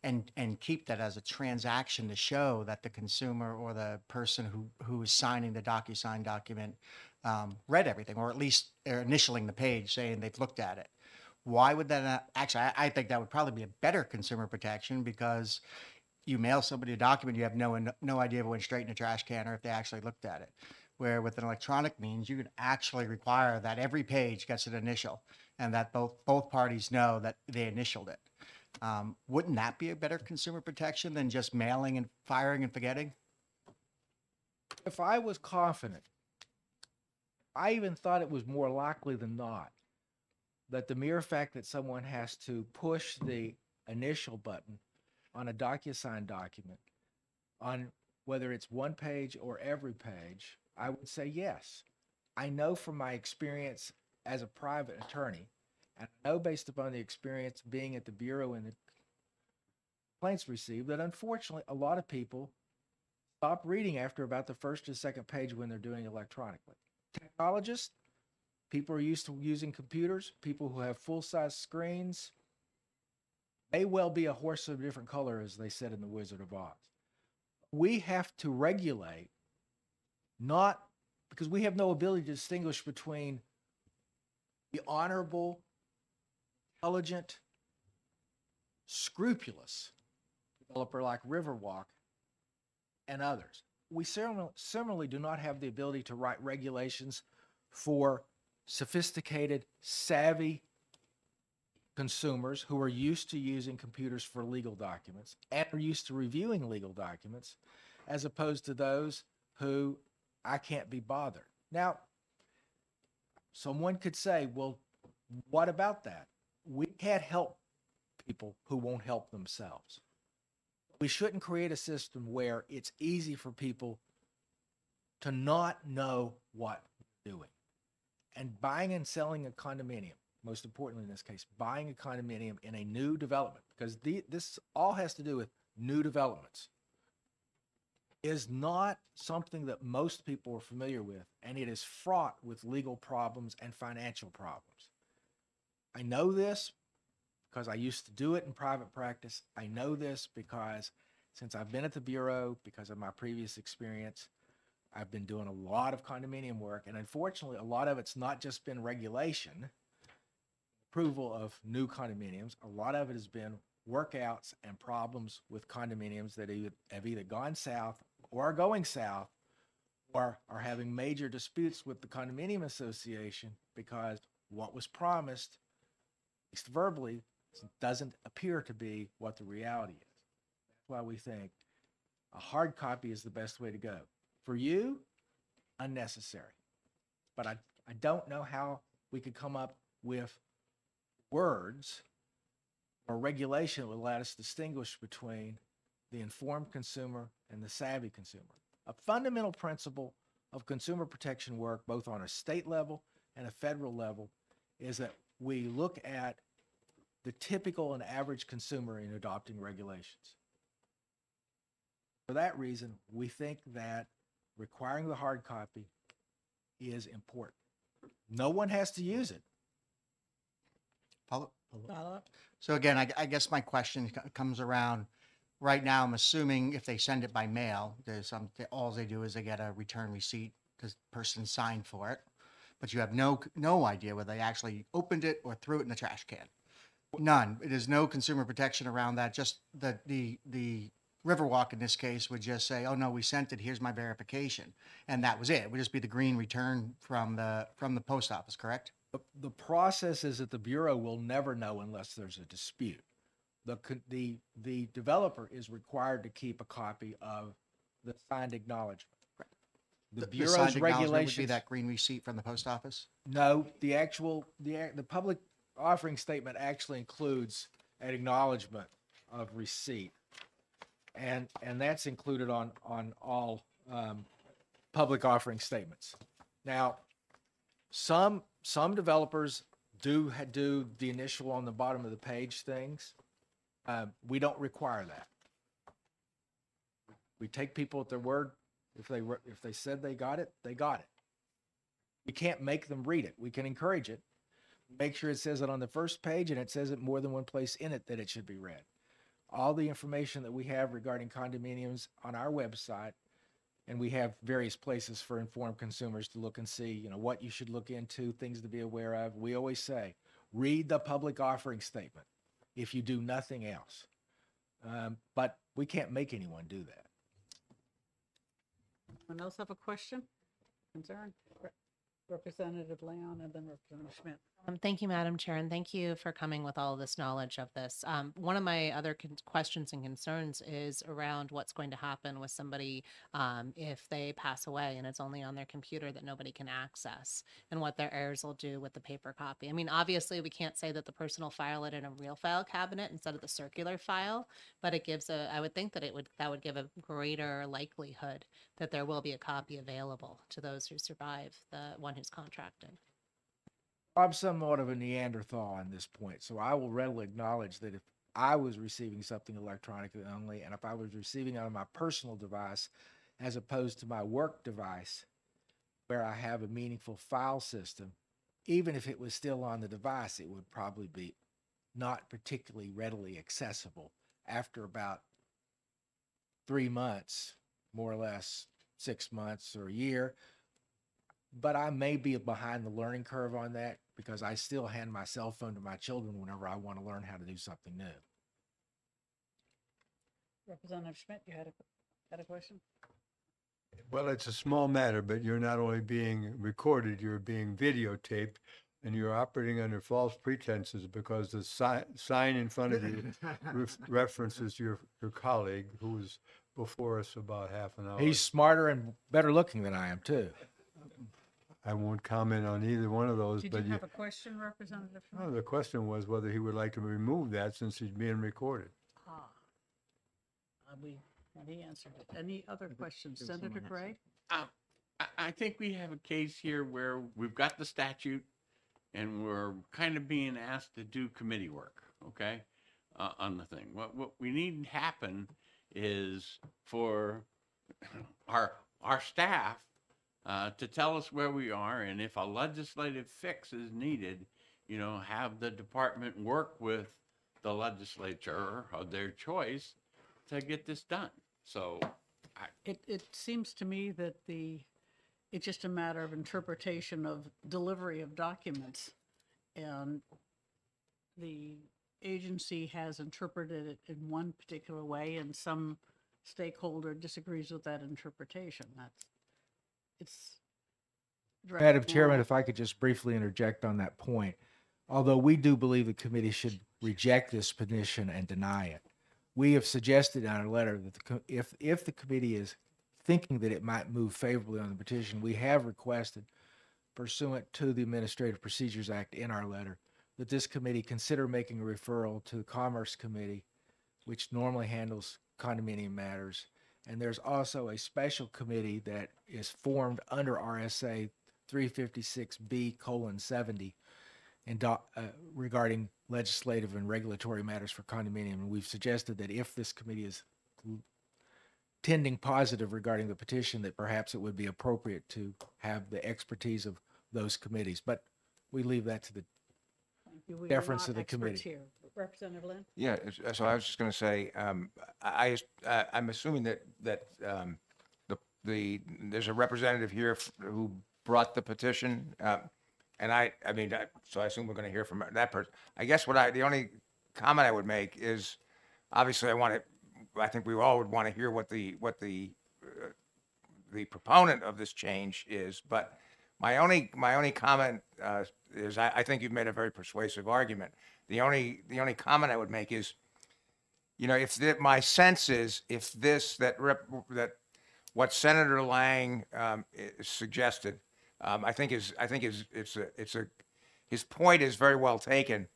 S2: and and keep that as a transaction to show that the consumer or the person who who is signing the DocuSign document um, read everything, or at least they're initialing the page saying they've looked at it. Why would that not, actually? I, I think that would probably be a better consumer protection because you mail somebody a document, you have no no idea if it went straight in a trash can or if they actually looked at it. Where with an electronic means, you can actually require that every page gets an initial, and that both both parties know that they initialed it. Um, wouldn't that be a better consumer protection than just mailing and firing and forgetting?
S21: If I was confident, I even thought it was more likely than not that the mere fact that someone has to push the initial button on a DocuSign document, on whether it's one page or every page, I would say yes. I know from my experience as a private attorney, and I know based upon the experience being at the Bureau and the complaints received, that unfortunately a lot of people stop reading after about the first or second page when they're doing electronically. Technologists, people are used to using computers, people who have full size screens, may well be a horse of a different color, as they said in The Wizard of Oz. We have to regulate, not because we have no ability to distinguish between the honorable, intelligent, scrupulous developer like Riverwalk and others. We similarly do not have the ability to write regulations for sophisticated, savvy consumers who are used to using computers for legal documents and are used to reviewing legal documents, as opposed to those who I can't be bothered. Now, someone could say, well, what about that? We can't help people who won't help themselves. We shouldn't create a system where it's easy for people to not know what they're doing. And buying and selling a condominium, most importantly in this case, buying a condominium in a new development, because the, this all has to do with new developments, is not something that most people are familiar with, and it is fraught with legal problems and financial problems. I know this because I used to do it in private practice. I know this because since I've been at the Bureau, because of my previous experience, I've been doing a lot of condominium work. And unfortunately, a lot of it's not just been regulation, approval of new condominiums. A lot of it has been workouts and problems with condominiums that have either gone south or are going south or are having major disputes with the condominium association because what was promised, at least verbally, doesn't appear to be what the reality is. That's why we think a hard copy is the best way to go. For you, unnecessary. But I, I don't know how we could come up with words or regulation that would let us distinguish between the informed consumer and the savvy consumer. A fundamental principle of consumer protection work, both on a state level and a federal level, is that we look at the typical and average consumer in adopting regulations. For that reason, we think that requiring the hard copy is important. No one has to use it.
S2: Follow-
S1: Follow-up?
S2: So again, I, I guess my question comes around, right now, I'm assuming if they send it by mail, there's some, all they do is they get a return receipt because the person signed for it. But you have no, no idea whether they actually opened it or threw it in the trash can. None. There's no consumer protection around that. Just the, the, the Riverwalk in this case would just say, oh no, we sent it, here's my verification. And that was it. It would just be the green return from the, from the post office, correct?
S21: The, the process is that the Bureau will never know unless there's a dispute. The, con- the, the developer is required to keep a copy of the signed acknowledgement. The
S2: signed
S21: Bureau's
S2: acknowledgement Would be
S21: regulations,
S2: that green receipt from the post office?
S21: no, the actual, the, ac- the public offering statement actually includes an acknowledgement of receipt. And, and that's included on, on all, um, public offering statements. Now, some, some developers do, ha- do the initial on the bottom of the page things. Uh, we don't require that. We take people at their word. If they, were- if they said they got it, they got it. We can't make them read it. We can encourage it. Make sure it says it on the first page and it says it more than one place in it that it should be read. All the information that we have regarding condominiums on our website, and we have various places for informed consumers to look and see, you know, what you should look into, things to be aware of. We always say, read the public offering statement if you do nothing else. Um, but we can't make anyone do that.
S1: Anyone else have a question? Concern? Representative Leon and then Representative Schmidt.
S8: Um, thank you, Madam Chair, and thank you for coming with all this knowledge of this. Um, one of my other questions and concerns is around what's going to happen with somebody um, if they pass away and it's only on their computer that nobody can access, and what their heirs will do with the paper copy. I mean, obviously, we can't say that the person will file it in a real file cabinet instead of the circular file, but it gives a. I would think that it would that would give a greater likelihood that there will be a copy available to those who survive the one who's contracted.
S21: I'm somewhat of a Neanderthal on this point, so I will readily acknowledge that if I was receiving something electronically only, and if I was receiving it on my personal device as opposed to my work device, where I have a meaningful file system, even if it was still on the device, it would probably be not particularly readily accessible after about three months, more or less six months or a year. But I may be behind the learning curve on that because I still hand my cell phone to my children whenever I want to learn how to do something new.
S1: Representative Schmidt, you had a, had a question?
S3: Well, it's a small matter, but you're not only being recorded, you're being videotaped and you're operating under false pretenses because the si- sign in front of you [LAUGHS] ref- references your, your colleague who was before us about half an hour.
S21: He's smarter and better looking than I am too.
S3: I won't comment on either one of those,
S1: Did
S3: but
S1: you
S3: you,
S1: have a question, Representative
S3: no, the question was whether he would like to remove that since he's being recorded.
S1: Ah. Uh, We, and he answered it. Any other questions? Senator Gray?
S11: Um, I, I think we have a case here where we've got the statute and we're kind of being asked to do committee work, okay? Uh, on the thing. What, what we need to happen is for our, our staff uh, to tell us where we are and if a legislative fix is needed, you know, have the department work with the legislature of their choice to get this done. So I,
S1: It, it seems to me that the, it's just a matter of interpretation of delivery of documents. And the agency has interpreted it in one particular way and some stakeholder disagrees with that interpretation. That's, it's.
S21: Madam Chairman, if I could just briefly interject on that point. Although we do believe the committee should reject this petition and deny it, we have suggested in our letter that the, if, if the committee is thinking that it might move favorably on the petition, we have requested pursuant to the Administrative Procedures Act in our letter, that this committee consider making a referral to the Commerce Committee, which normally handles condominium matters. And there's also a special committee that is formed under RSA 356B colon 70 and uh, regarding legislative and regulatory matters for condominium. And we've suggested that if this committee is tending positive regarding the petition, that perhaps it would be appropriate to have the expertise of those committees. But we leave that to the
S1: Thank you. We are
S21: deference
S1: not
S21: to the
S1: experts
S21: committee.
S1: here. Representative Lynn?
S22: Yeah, so I was just going to say, um, I, I- I'm assuming that, that, um, the, the, there's a representative here who brought the petition. uh, And I, I mean, I- so I assume we're going to hear from that person. I guess what I, the only comment I would make is, obviously I want to, I think we all would want to hear what the, what the, uh, the proponent of this change is, but my only, my only comment uh, is, I, I think you've made a very persuasive argument. The only, the only comment I would make is, you know, if the, my sense is, if this, that rep, that what Senator Lang um, suggested, um, I think is, I think is, it's a, it's a, his point is very well taken.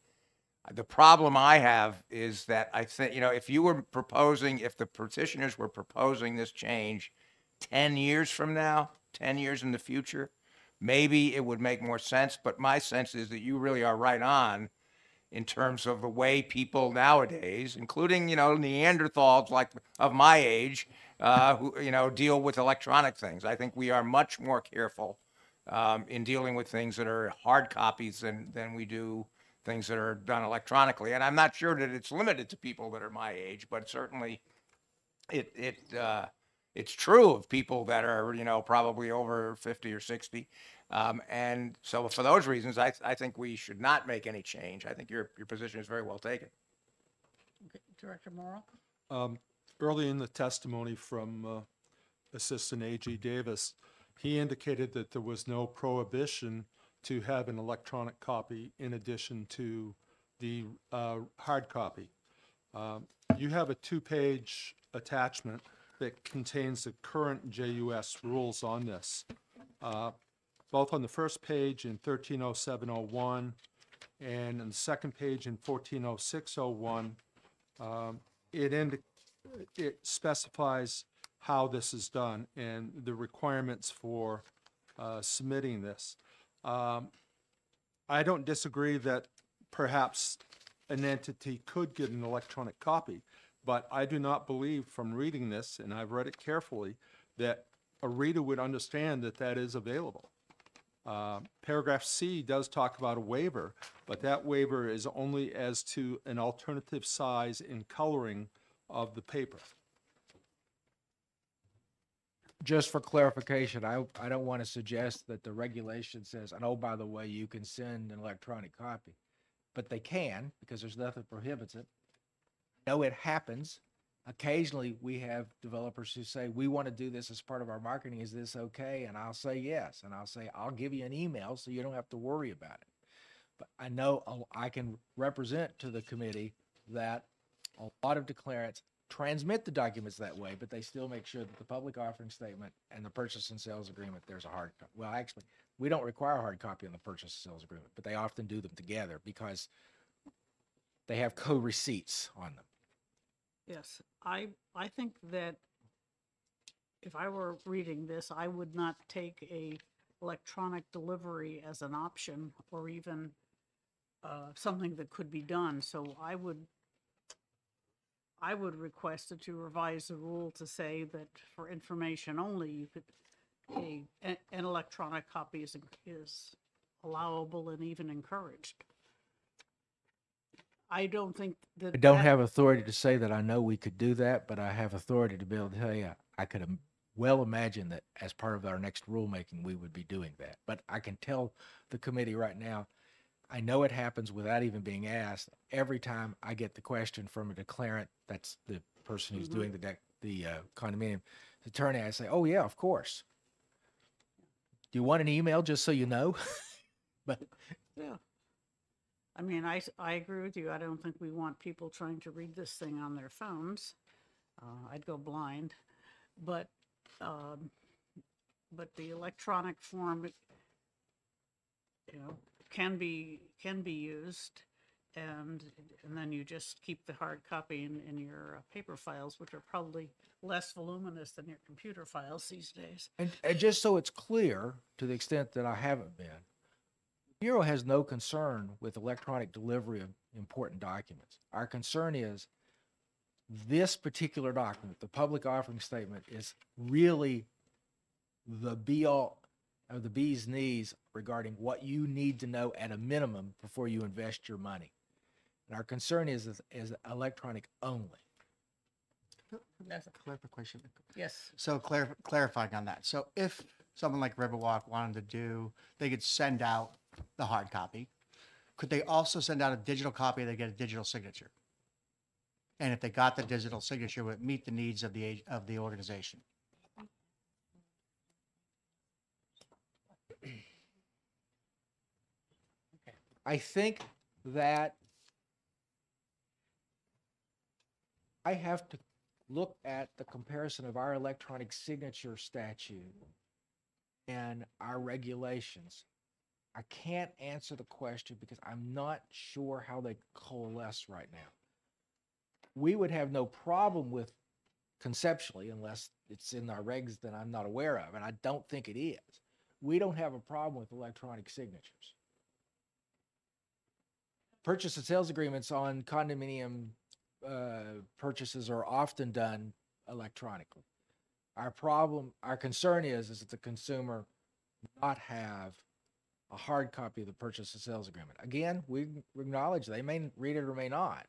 S22: The problem I have is that I think, you know, if you were proposing, if the petitioners were proposing this change 10 years from now, 10 years in the future, maybe it would make more sense. But my sense is that you really are right on in terms of the way people nowadays, including, you know, Neanderthals like of my age, uh, who, you know, deal with electronic things. I think we are much more careful um, in dealing with things that are hard copies than, than we do things that are done electronically. And I'm not sure that it's limited to people that are my age, but certainly it, it, uh, it's true of people that are, you know, probably over 50 or 60. Um, and so for those reasons, I, I think we should not make any change. I think your, your position is very well taken.
S1: Okay, Director Morrow?
S13: Um, early in the testimony from uh, Assistant AG Davis, he indicated that there was no prohibition to have an electronic copy in addition to the uh, hard copy. Um, You have a two-page attachment that contains the current JUS rules on this. Uh, Both on the first page in 130701 and on the second page in 140601, um, it it specifies how this is done and the requirements for uh, submitting this. Um, I don't disagree that perhaps an entity could get an electronic copy, but I do not believe from reading this, and I've read it carefully, that a reader would understand that that is available. Uh, Paragraph C does talk about a waiver, but that waiver is only as to an alternative size and coloring of the paper.
S21: Just for clarification, I, I don't want to suggest that the regulation says, and oh, by the way, you can send an electronic copy. But they can, because there's nothing prohibits it. No, it happens. Occasionally, we have developers who say, we want to do this as part of our marketing. Is this okay? And I'll say yes. And I'll say, I'll give you an email so you don't have to worry about it. But I know i can represent to the committee that a lot of declarants transmit the documents that way, but they still make sure that the public offering statement and the purchase and sales agreement, there's a hard, co- well, actually, we don't require a hard copy on the purchase and sales agreement, but they often do them together because they have co-receipts on them.
S1: Yes, I, I think that if I were reading this, I would not take a electronic delivery as an option or even uh, something that could be done, so I would I would request that you revise the rule to say that for information only, you could, a, an electronic copy is, is allowable and even encouraged. I don't think that.
S21: I don't
S1: that-
S21: have authority to say that I know we could do that, but I have authority to be able to tell you, I could im- well imagine that as part of our next rulemaking, we would be doing that. But I can tell the committee right now, I know it happens without even being asked. Every time I get the question from a declarant, that's the person who's
S1: Mhm.
S21: doing the dec- the uh, condominium attorney, I say, oh yeah, of course. Do you want an email just so you know? [LAUGHS] but
S1: Yeah. I mean, I, I agree with you. I don't think we want people trying to read this thing on their phones. Uh, I'd go blind. But, um, but the electronic form, you know, can be, can be used. And, and then you just keep the hard copy in, in your uh, paper files, which are probably less voluminous than your computer files these days.
S21: And, and just so it's clear, to the extent that I haven't been, Bureau has no concern with electronic delivery of important documents. Our concern is this particular document, the public offering statement, is really the be all of the bee's knees regarding what you need to know at a minimum before you invest your money. And our concern is, is, is electronic only.
S1: That's a
S2: clarification.
S1: Yes.
S2: So clar- clarifying on that. So if someone like Riverwalk wanted to do, they could send out the hard copy. Could they also send out a digital copy? They get a digital signature. And if they got the digital signature, would it meet the needs of the of the organization.
S21: I think that I have to look at the comparison of our electronic signature statute and our regulations. I can't answer the question because I'm not sure how they coalesce right now. We would have no problem with conceptually, unless it's in our regs that I'm not aware of, and I don't think it is. We don't have a problem with electronic signatures purchase and sales agreements on condominium uh, purchases are often done electronically. Our problem, our concern is, is that the consumer not have a hard copy of the purchase and sales agreement. Again, we acknowledge they may read it or may not,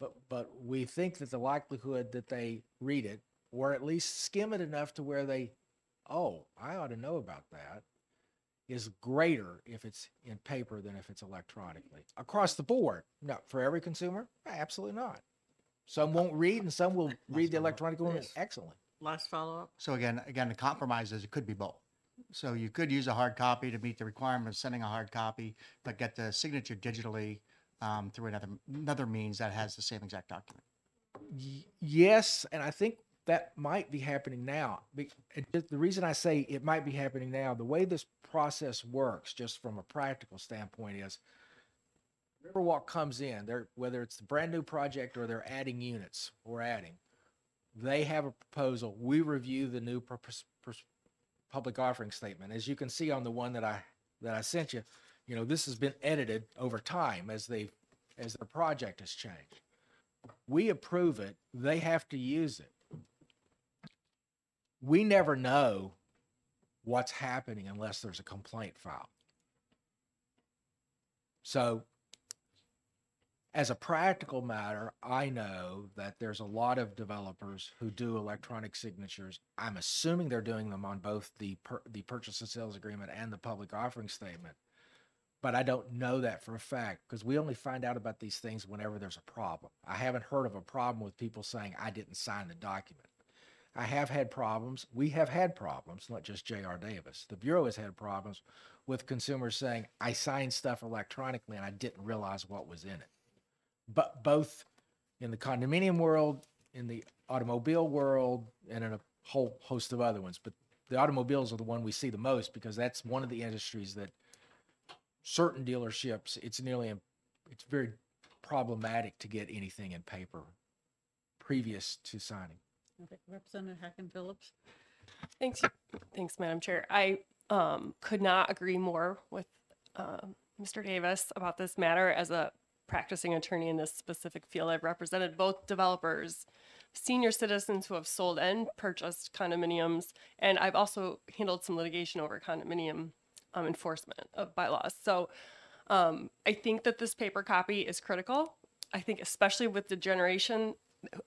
S21: but but we think that the likelihood that they read it or at least skim it enough to where they, oh, I ought to know about that, is greater if it's in paper than if it's electronically across the board. Not for every consumer, absolutely not. Some won't read, and some will read the electronic one Excellent.
S1: Last follow-up?
S2: So again, again, the compromise is it could be both. So you could use a hard copy to meet the requirement of sending a hard copy, but get the signature digitally um, through another, another means that has the same exact document.
S21: Y- yes, and I think that might be happening now. The reason I say it might be happening now, the way this process works, just from a practical standpoint, is Riverwalk comes in, they're, whether it's the brand new project or they're adding units, we're adding. They have a proposal. We review the new purpose, pers- public offering statement. As you can see on the one that I that I sent you, you know this has been edited over time as they as the project has changed we approve it, they have to use it. We never know what's happening unless there's a complaint filed. So, as a practical matter, I know that there's a lot of developers who do electronic signatures. I'm assuming they're doing them on both the per, the purchase and sales agreement and the public offering statement but I don't know that for a fact because we only find out about these things whenever there's a problem. I haven't heard of a problem with people saying I didn't sign the document. I have had problems. We have had problems, not just J.R. Davis. The Bureau has had problems with consumers saying I signed stuff electronically and I didn't realize what was in it. But both in the condominium world, in the automobile world, and in a whole host of other ones. But the automobiles are the one we see the most because that's one of the industries that certain dealerships, it's nearly, im- it's very problematic to get anything in paper previous to signing.
S1: Okay, Representative Hakken-Phillips?
S14: Thanks, thanks, Madam Chair. I um, could not agree more with um, Mr. Davis about this matter. As a practicing attorney in this specific field, I've represented both developers, senior citizens who have sold and purchased condominiums, and I've also handled some litigation over condominium um, enforcement of bylaws. So um, I think that this paper copy is critical. I think especially with the generation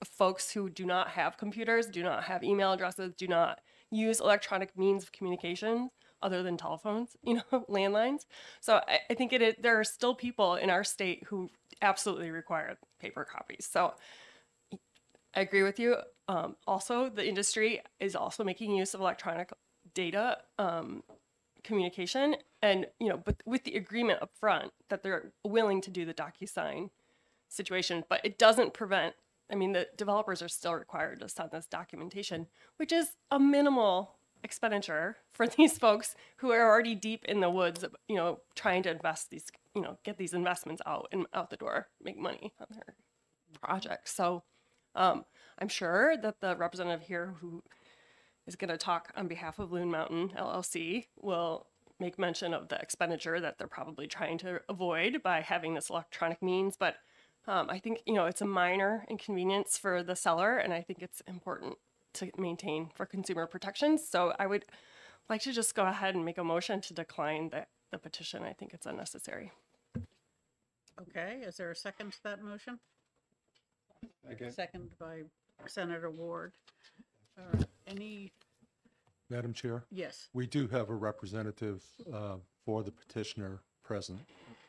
S14: of folks who do not have computers, do not have email addresses, do not use electronic means of communication other than telephones, [LAUGHS] you know, landlines. So I, I think it, is- there are still people in our state who absolutely require paper copies. So I agree with you. Um, also, the industry is also making use of electronic data um, communication, and you know, but with the agreement up front that they're willing to do the DocuSign situation, but it doesn't prevent. I mean, the developers are still required to send this documentation, which is a minimal expenditure for [LAUGHS] these folks who are already deep in the woods, you know, trying to invest these, you know, get these investments out and out the door, make money on their projects. So um, I'm sure that the representative here who is going to talk on behalf of Loon Mountain LLC will make mention of the expenditure that they're probably trying to avoid by having this electronic means. But um, I think, you know, it's a minor inconvenience for the seller, and I think it's important to maintain for consumer protections. So I would like to just go ahead and make a motion to decline the, the petition. I think it's unnecessary.
S1: Okay, is there a second to that motion?
S13: Second.
S1: Second by Senator Ward. Uh, Any,
S13: Madam Chair?
S1: yes,
S13: We do have a representative uh, for the petitioner present.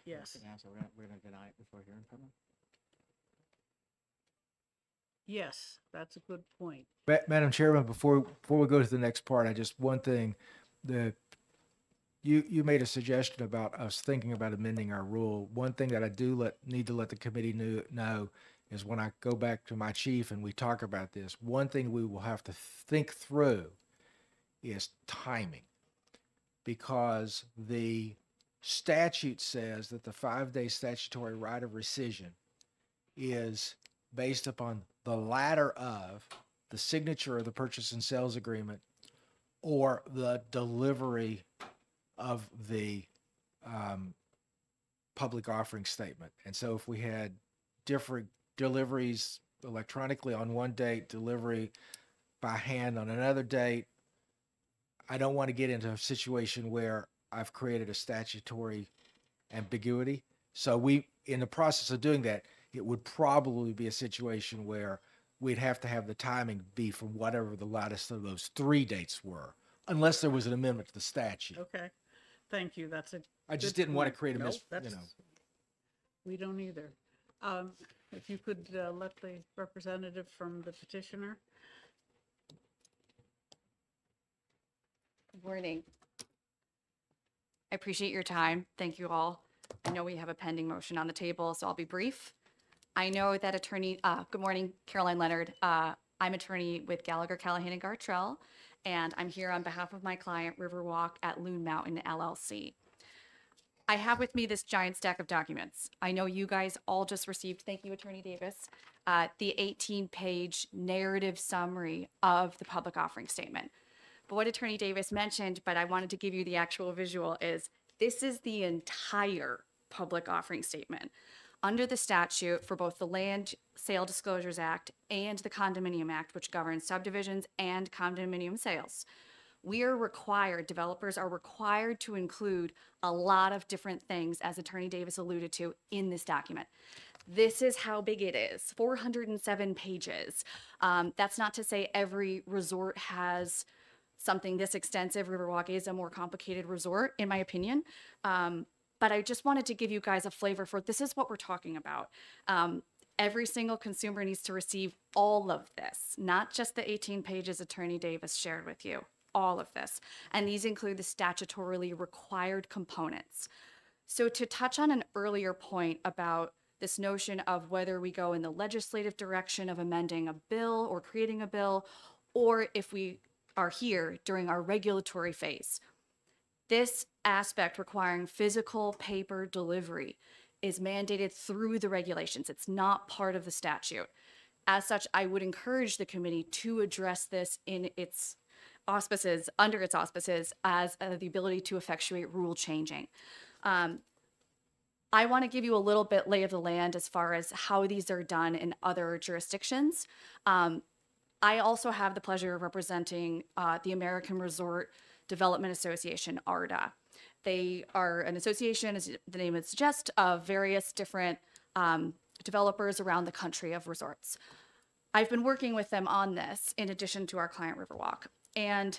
S1: yes,
S2: So we're gonna, we're gonna deny it before hearing from them?
S1: Yes, that's a good point.
S21: Ma- Madam Chairman, before, before we go to the next part, I just, one thing, the, you, you made a suggestion about us thinking about amending our rule. One thing that I do let, need to let the committee knew, know is when I go back to my chief and we talk about this, one thing we will have to think through is timing. Because the statute says that the five-day statutory right of rescission is based upon the latter of the signature of the purchase and sales agreement or the delivery of the um, public offering statement. And so if we had different deliveries electronically on one date, delivery by hand on another date, I don't want to get into a situation where I've created a statutory ambiguity. So we, in the process of doing that, it would probably be a situation where we'd have to have the timing be from whatever the latest of those three dates were, unless there was an amendment to the statute.
S1: Okay, thank you, that's a.
S21: I just didn't want to create a
S1: Nope,
S21: mis, you
S1: that's-
S21: know.
S1: We don't either. Um, If you could uh, let the representative from the petitioner,
S23: Good morning. I appreciate your time. Thank you all. I know we have a pending motion on the table, so I'll be brief. I know that attorney, uh, good morning, Caroline Leonard. Uh, I'm attorney with Gallagher, Callahan and Gartrell, and I'm here on behalf of my client Riverwalk at Loon Mountain LLC. I have with me this giant stack of documents. I know you guys all just received, thank you, Attorney Davis, uh, the 18-page narrative summary of the public offering statement. But what Attorney Davis mentioned, but I wanted to give you the actual visual, is this is the entire public offering statement. Under the statute for both the Land Sale Disclosures Act and the Condominium Act, which governs subdivisions and condominium sales, we are required, developers are required to include a lot of different things, as Attorney Davis alluded to, in this document. This is how big it is 407 pages. Um, that's not to say every resort has something this extensive. Riverwalk is a more complicated resort, in my opinion. Um, but I just wanted to give you guys a flavor for this is what we're talking about. Um, every single consumer needs to receive all of this, not just the 18 pages Attorney Davis shared with you, all of this. And these include the statutorily required components. So, to touch on an earlier point about this notion of whether we go in the legislative direction of amending a bill or creating a bill, or if we are here during our regulatory phase, this aspect requiring physical paper delivery is mandated through the regulations. It's not part of the statute. As such, I would encourage the committee to address this in its auspices, under its auspices, as uh, the ability to effectuate rule changing. Um, I want to give you a little bit lay of the land as far as how these are done in other jurisdictions. Um, I also have the pleasure of representing uh, the American Resort Development Association, ARDA. They are an association, as the name would suggest, of various different um, developers around the country of resorts. I've been working with them on this in addition to our client Riverwalk. And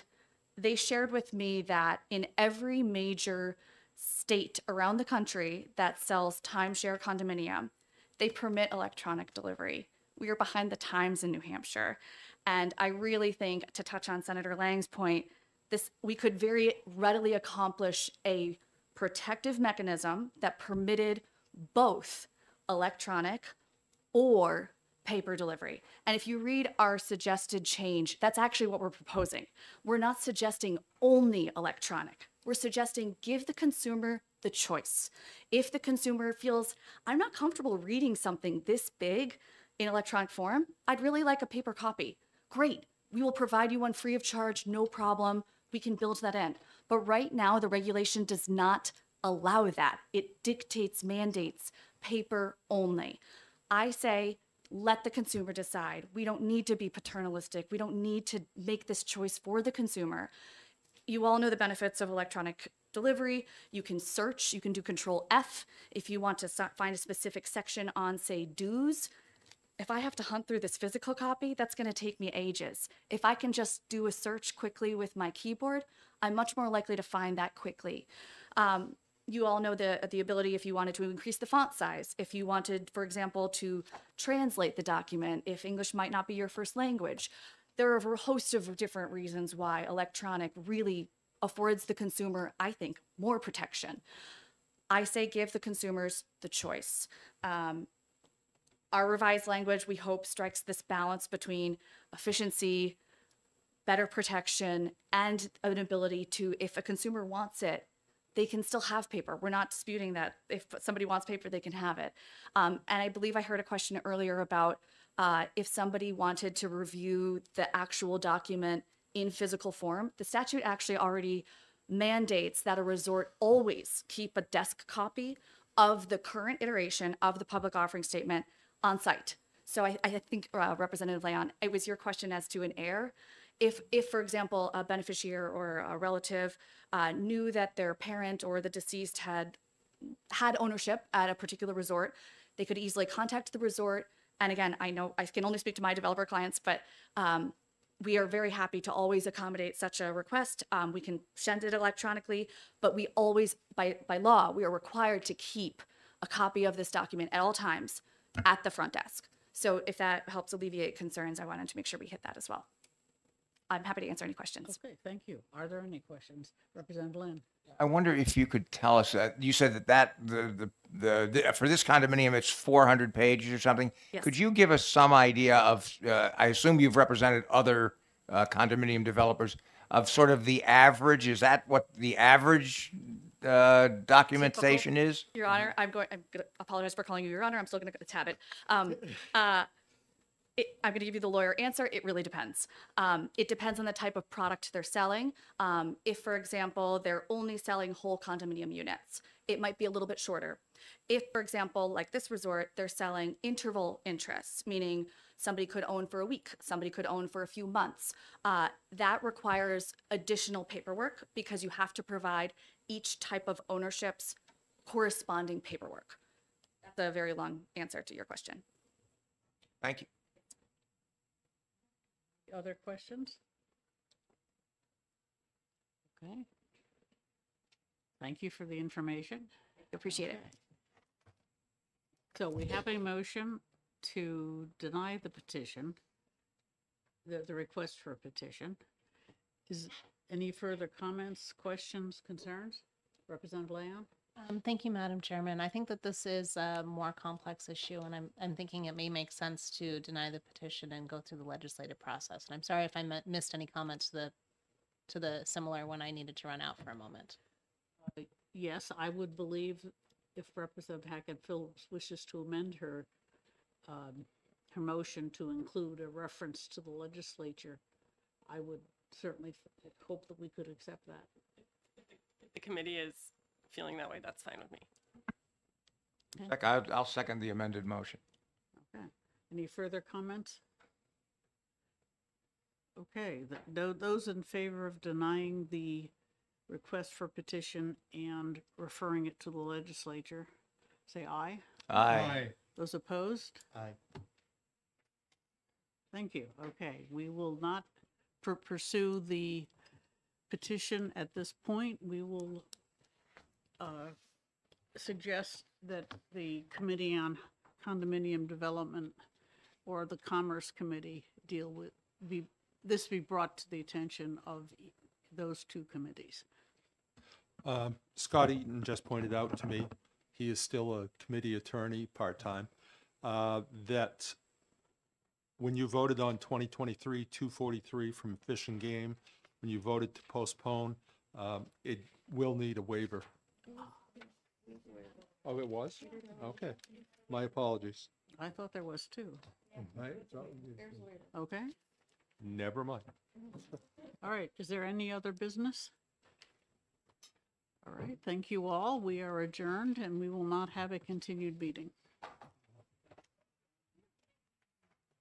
S23: they shared with me that in every major state around the country that sells timeshare condominium, they permit electronic delivery. We are behind the times in New Hampshire. And I really think, to touch on Senator Lang's point, this we could very readily accomplish a protective mechanism that permitted both electronic or paper delivery. And if you read our suggested change, that's actually what we're proposing. We're not suggesting only electronic. We're suggesting give the consumer the choice. If the consumer feels, I'm not comfortable reading something this big in electronic form, I'd really like a paper copy. Great. We will provide you one free of charge, no problem. We can build that in. But right now, the regulation does not allow that. It dictates, mandates paper only. I say, let the consumer decide. We don't need to be paternalistic. We don't need to make this choice for the consumer. You all know the benefits of electronic delivery. You can search, you can do control F if you want to find a specific section on, say, dues if I have to hunt through this physical copy, that's going to take me ages. If I can just do a search quickly with my keyboard, I'm much more likely to find that quickly. Um, you all know the, the ability if you wanted to increase the font size, if you wanted, for example, to translate the document, if English might not be your first language. There are a host of different reasons why electronic really affords the consumer, I think, more protection. I say give the consumers the choice. Um, our revised language, we hope, strikes this balance between efficiency, better protection, and an ability to, if a consumer wants it, they can still have paper. We're not disputing that. If somebody wants paper, they can have it. Um, and I believe I heard a question earlier about uh, if somebody wanted to review the actual document in physical form. The statute actually already mandates that a resort always keep a desk copy of the current iteration of the public offering statement on site. So I, I think uh, Representative Layon, it was your question as to an heir. If, if for example, a beneficiary or a relative uh, knew that their parent or the deceased had had ownership at a particular resort, they could easily contact the resort. And again, I know I can only speak to my developer clients, but um, we are very happy to always accommodate such a request. Um, we can send it electronically, but we always, by, by law, we are required to keep a copy of this document at all times at the front desk. So if that helps alleviate concerns, I wanted to make sure we hit that as well. I'm happy to answer any questions.
S1: Okay, thank you. Are there any questions? Representative Lynn?
S22: I wonder if you could tell us, uh, you said that that, the, the, the, the- for this condominium, it's 400 pages or something.
S23: Yes.
S22: Could you give us some idea of, uh, I assume you've represented other uh, condominium developers, of sort of the average, is that what the average uh, documentation is?
S23: Your Honor, I'm going, I'm going to apologize for calling you Your Honor. I'm still going to tab it. Um, uh, it, I'm going to give you the lawyer answer. It really depends. Um, it depends on the type of product they're selling. Um, if, for example, they're only selling whole condominium units, it might be a little bit shorter. If, for example, like this resort, they're selling interval interests, meaning somebody could own for a week, somebody could own for a few months, uh, that requires additional paperwork because you have to provide each type of ownership's corresponding paperwork. That's a very long answer to your question.
S22: Thank you.
S1: Other questions? Okay. Thank you for the information.
S23: Appreciate it.
S1: So we have a motion to deny the petition, the, the request for a petition. Is any further comments, questions, concerns? Representative Layon?
S8: Um, thank you, Madam Chairman. I think that this is a more complex issue, and I'm, I'm thinking it may make sense to deny the petition and go through the legislative process. And I'm sorry if I mi- missed any comments to the, to the similar when I needed to run out for a moment.
S1: Uh, Yes, I would believe if Representative Hakken-Phillips wishes to amend her, um, her motion to include a reference to the legislature, I would certainly f- hope that we could accept that.
S14: If the committee is feeling that way, that's fine with me.
S22: Sec- I'll I'll second the amended motion.
S1: Okay. Any further comments? Okay, th- tho- those in favor of denying the request for petition and referring it to the legislature, say aye.
S22: Aye. Aye.
S1: Those opposed?
S2: Aye.
S1: Thank you. Okay, we will not pur- pursue the petition at this point. We will uh, suggest that the Committee on Condominium Development or the Commerce Committee deal with, be, this be brought to the attention of those two committees.
S13: Um, Scott Eaton just pointed out to me, he is still a committee attorney, part-time, uh, that when you voted on 2023 243 from Fish and Game, when you voted to postpone, um, it will need a waiver. Oh, it was? Okay. My apologies.
S1: I thought there was two. Okay,
S13: Never mind.
S1: all right. Is there any other business? All right, thank you all. We are adjourned and we will not have a continued meeting.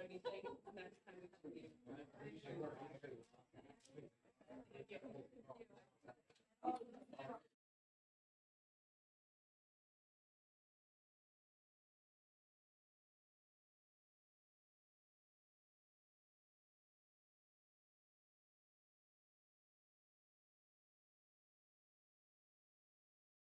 S24: anything. Time we can meet. Thank you.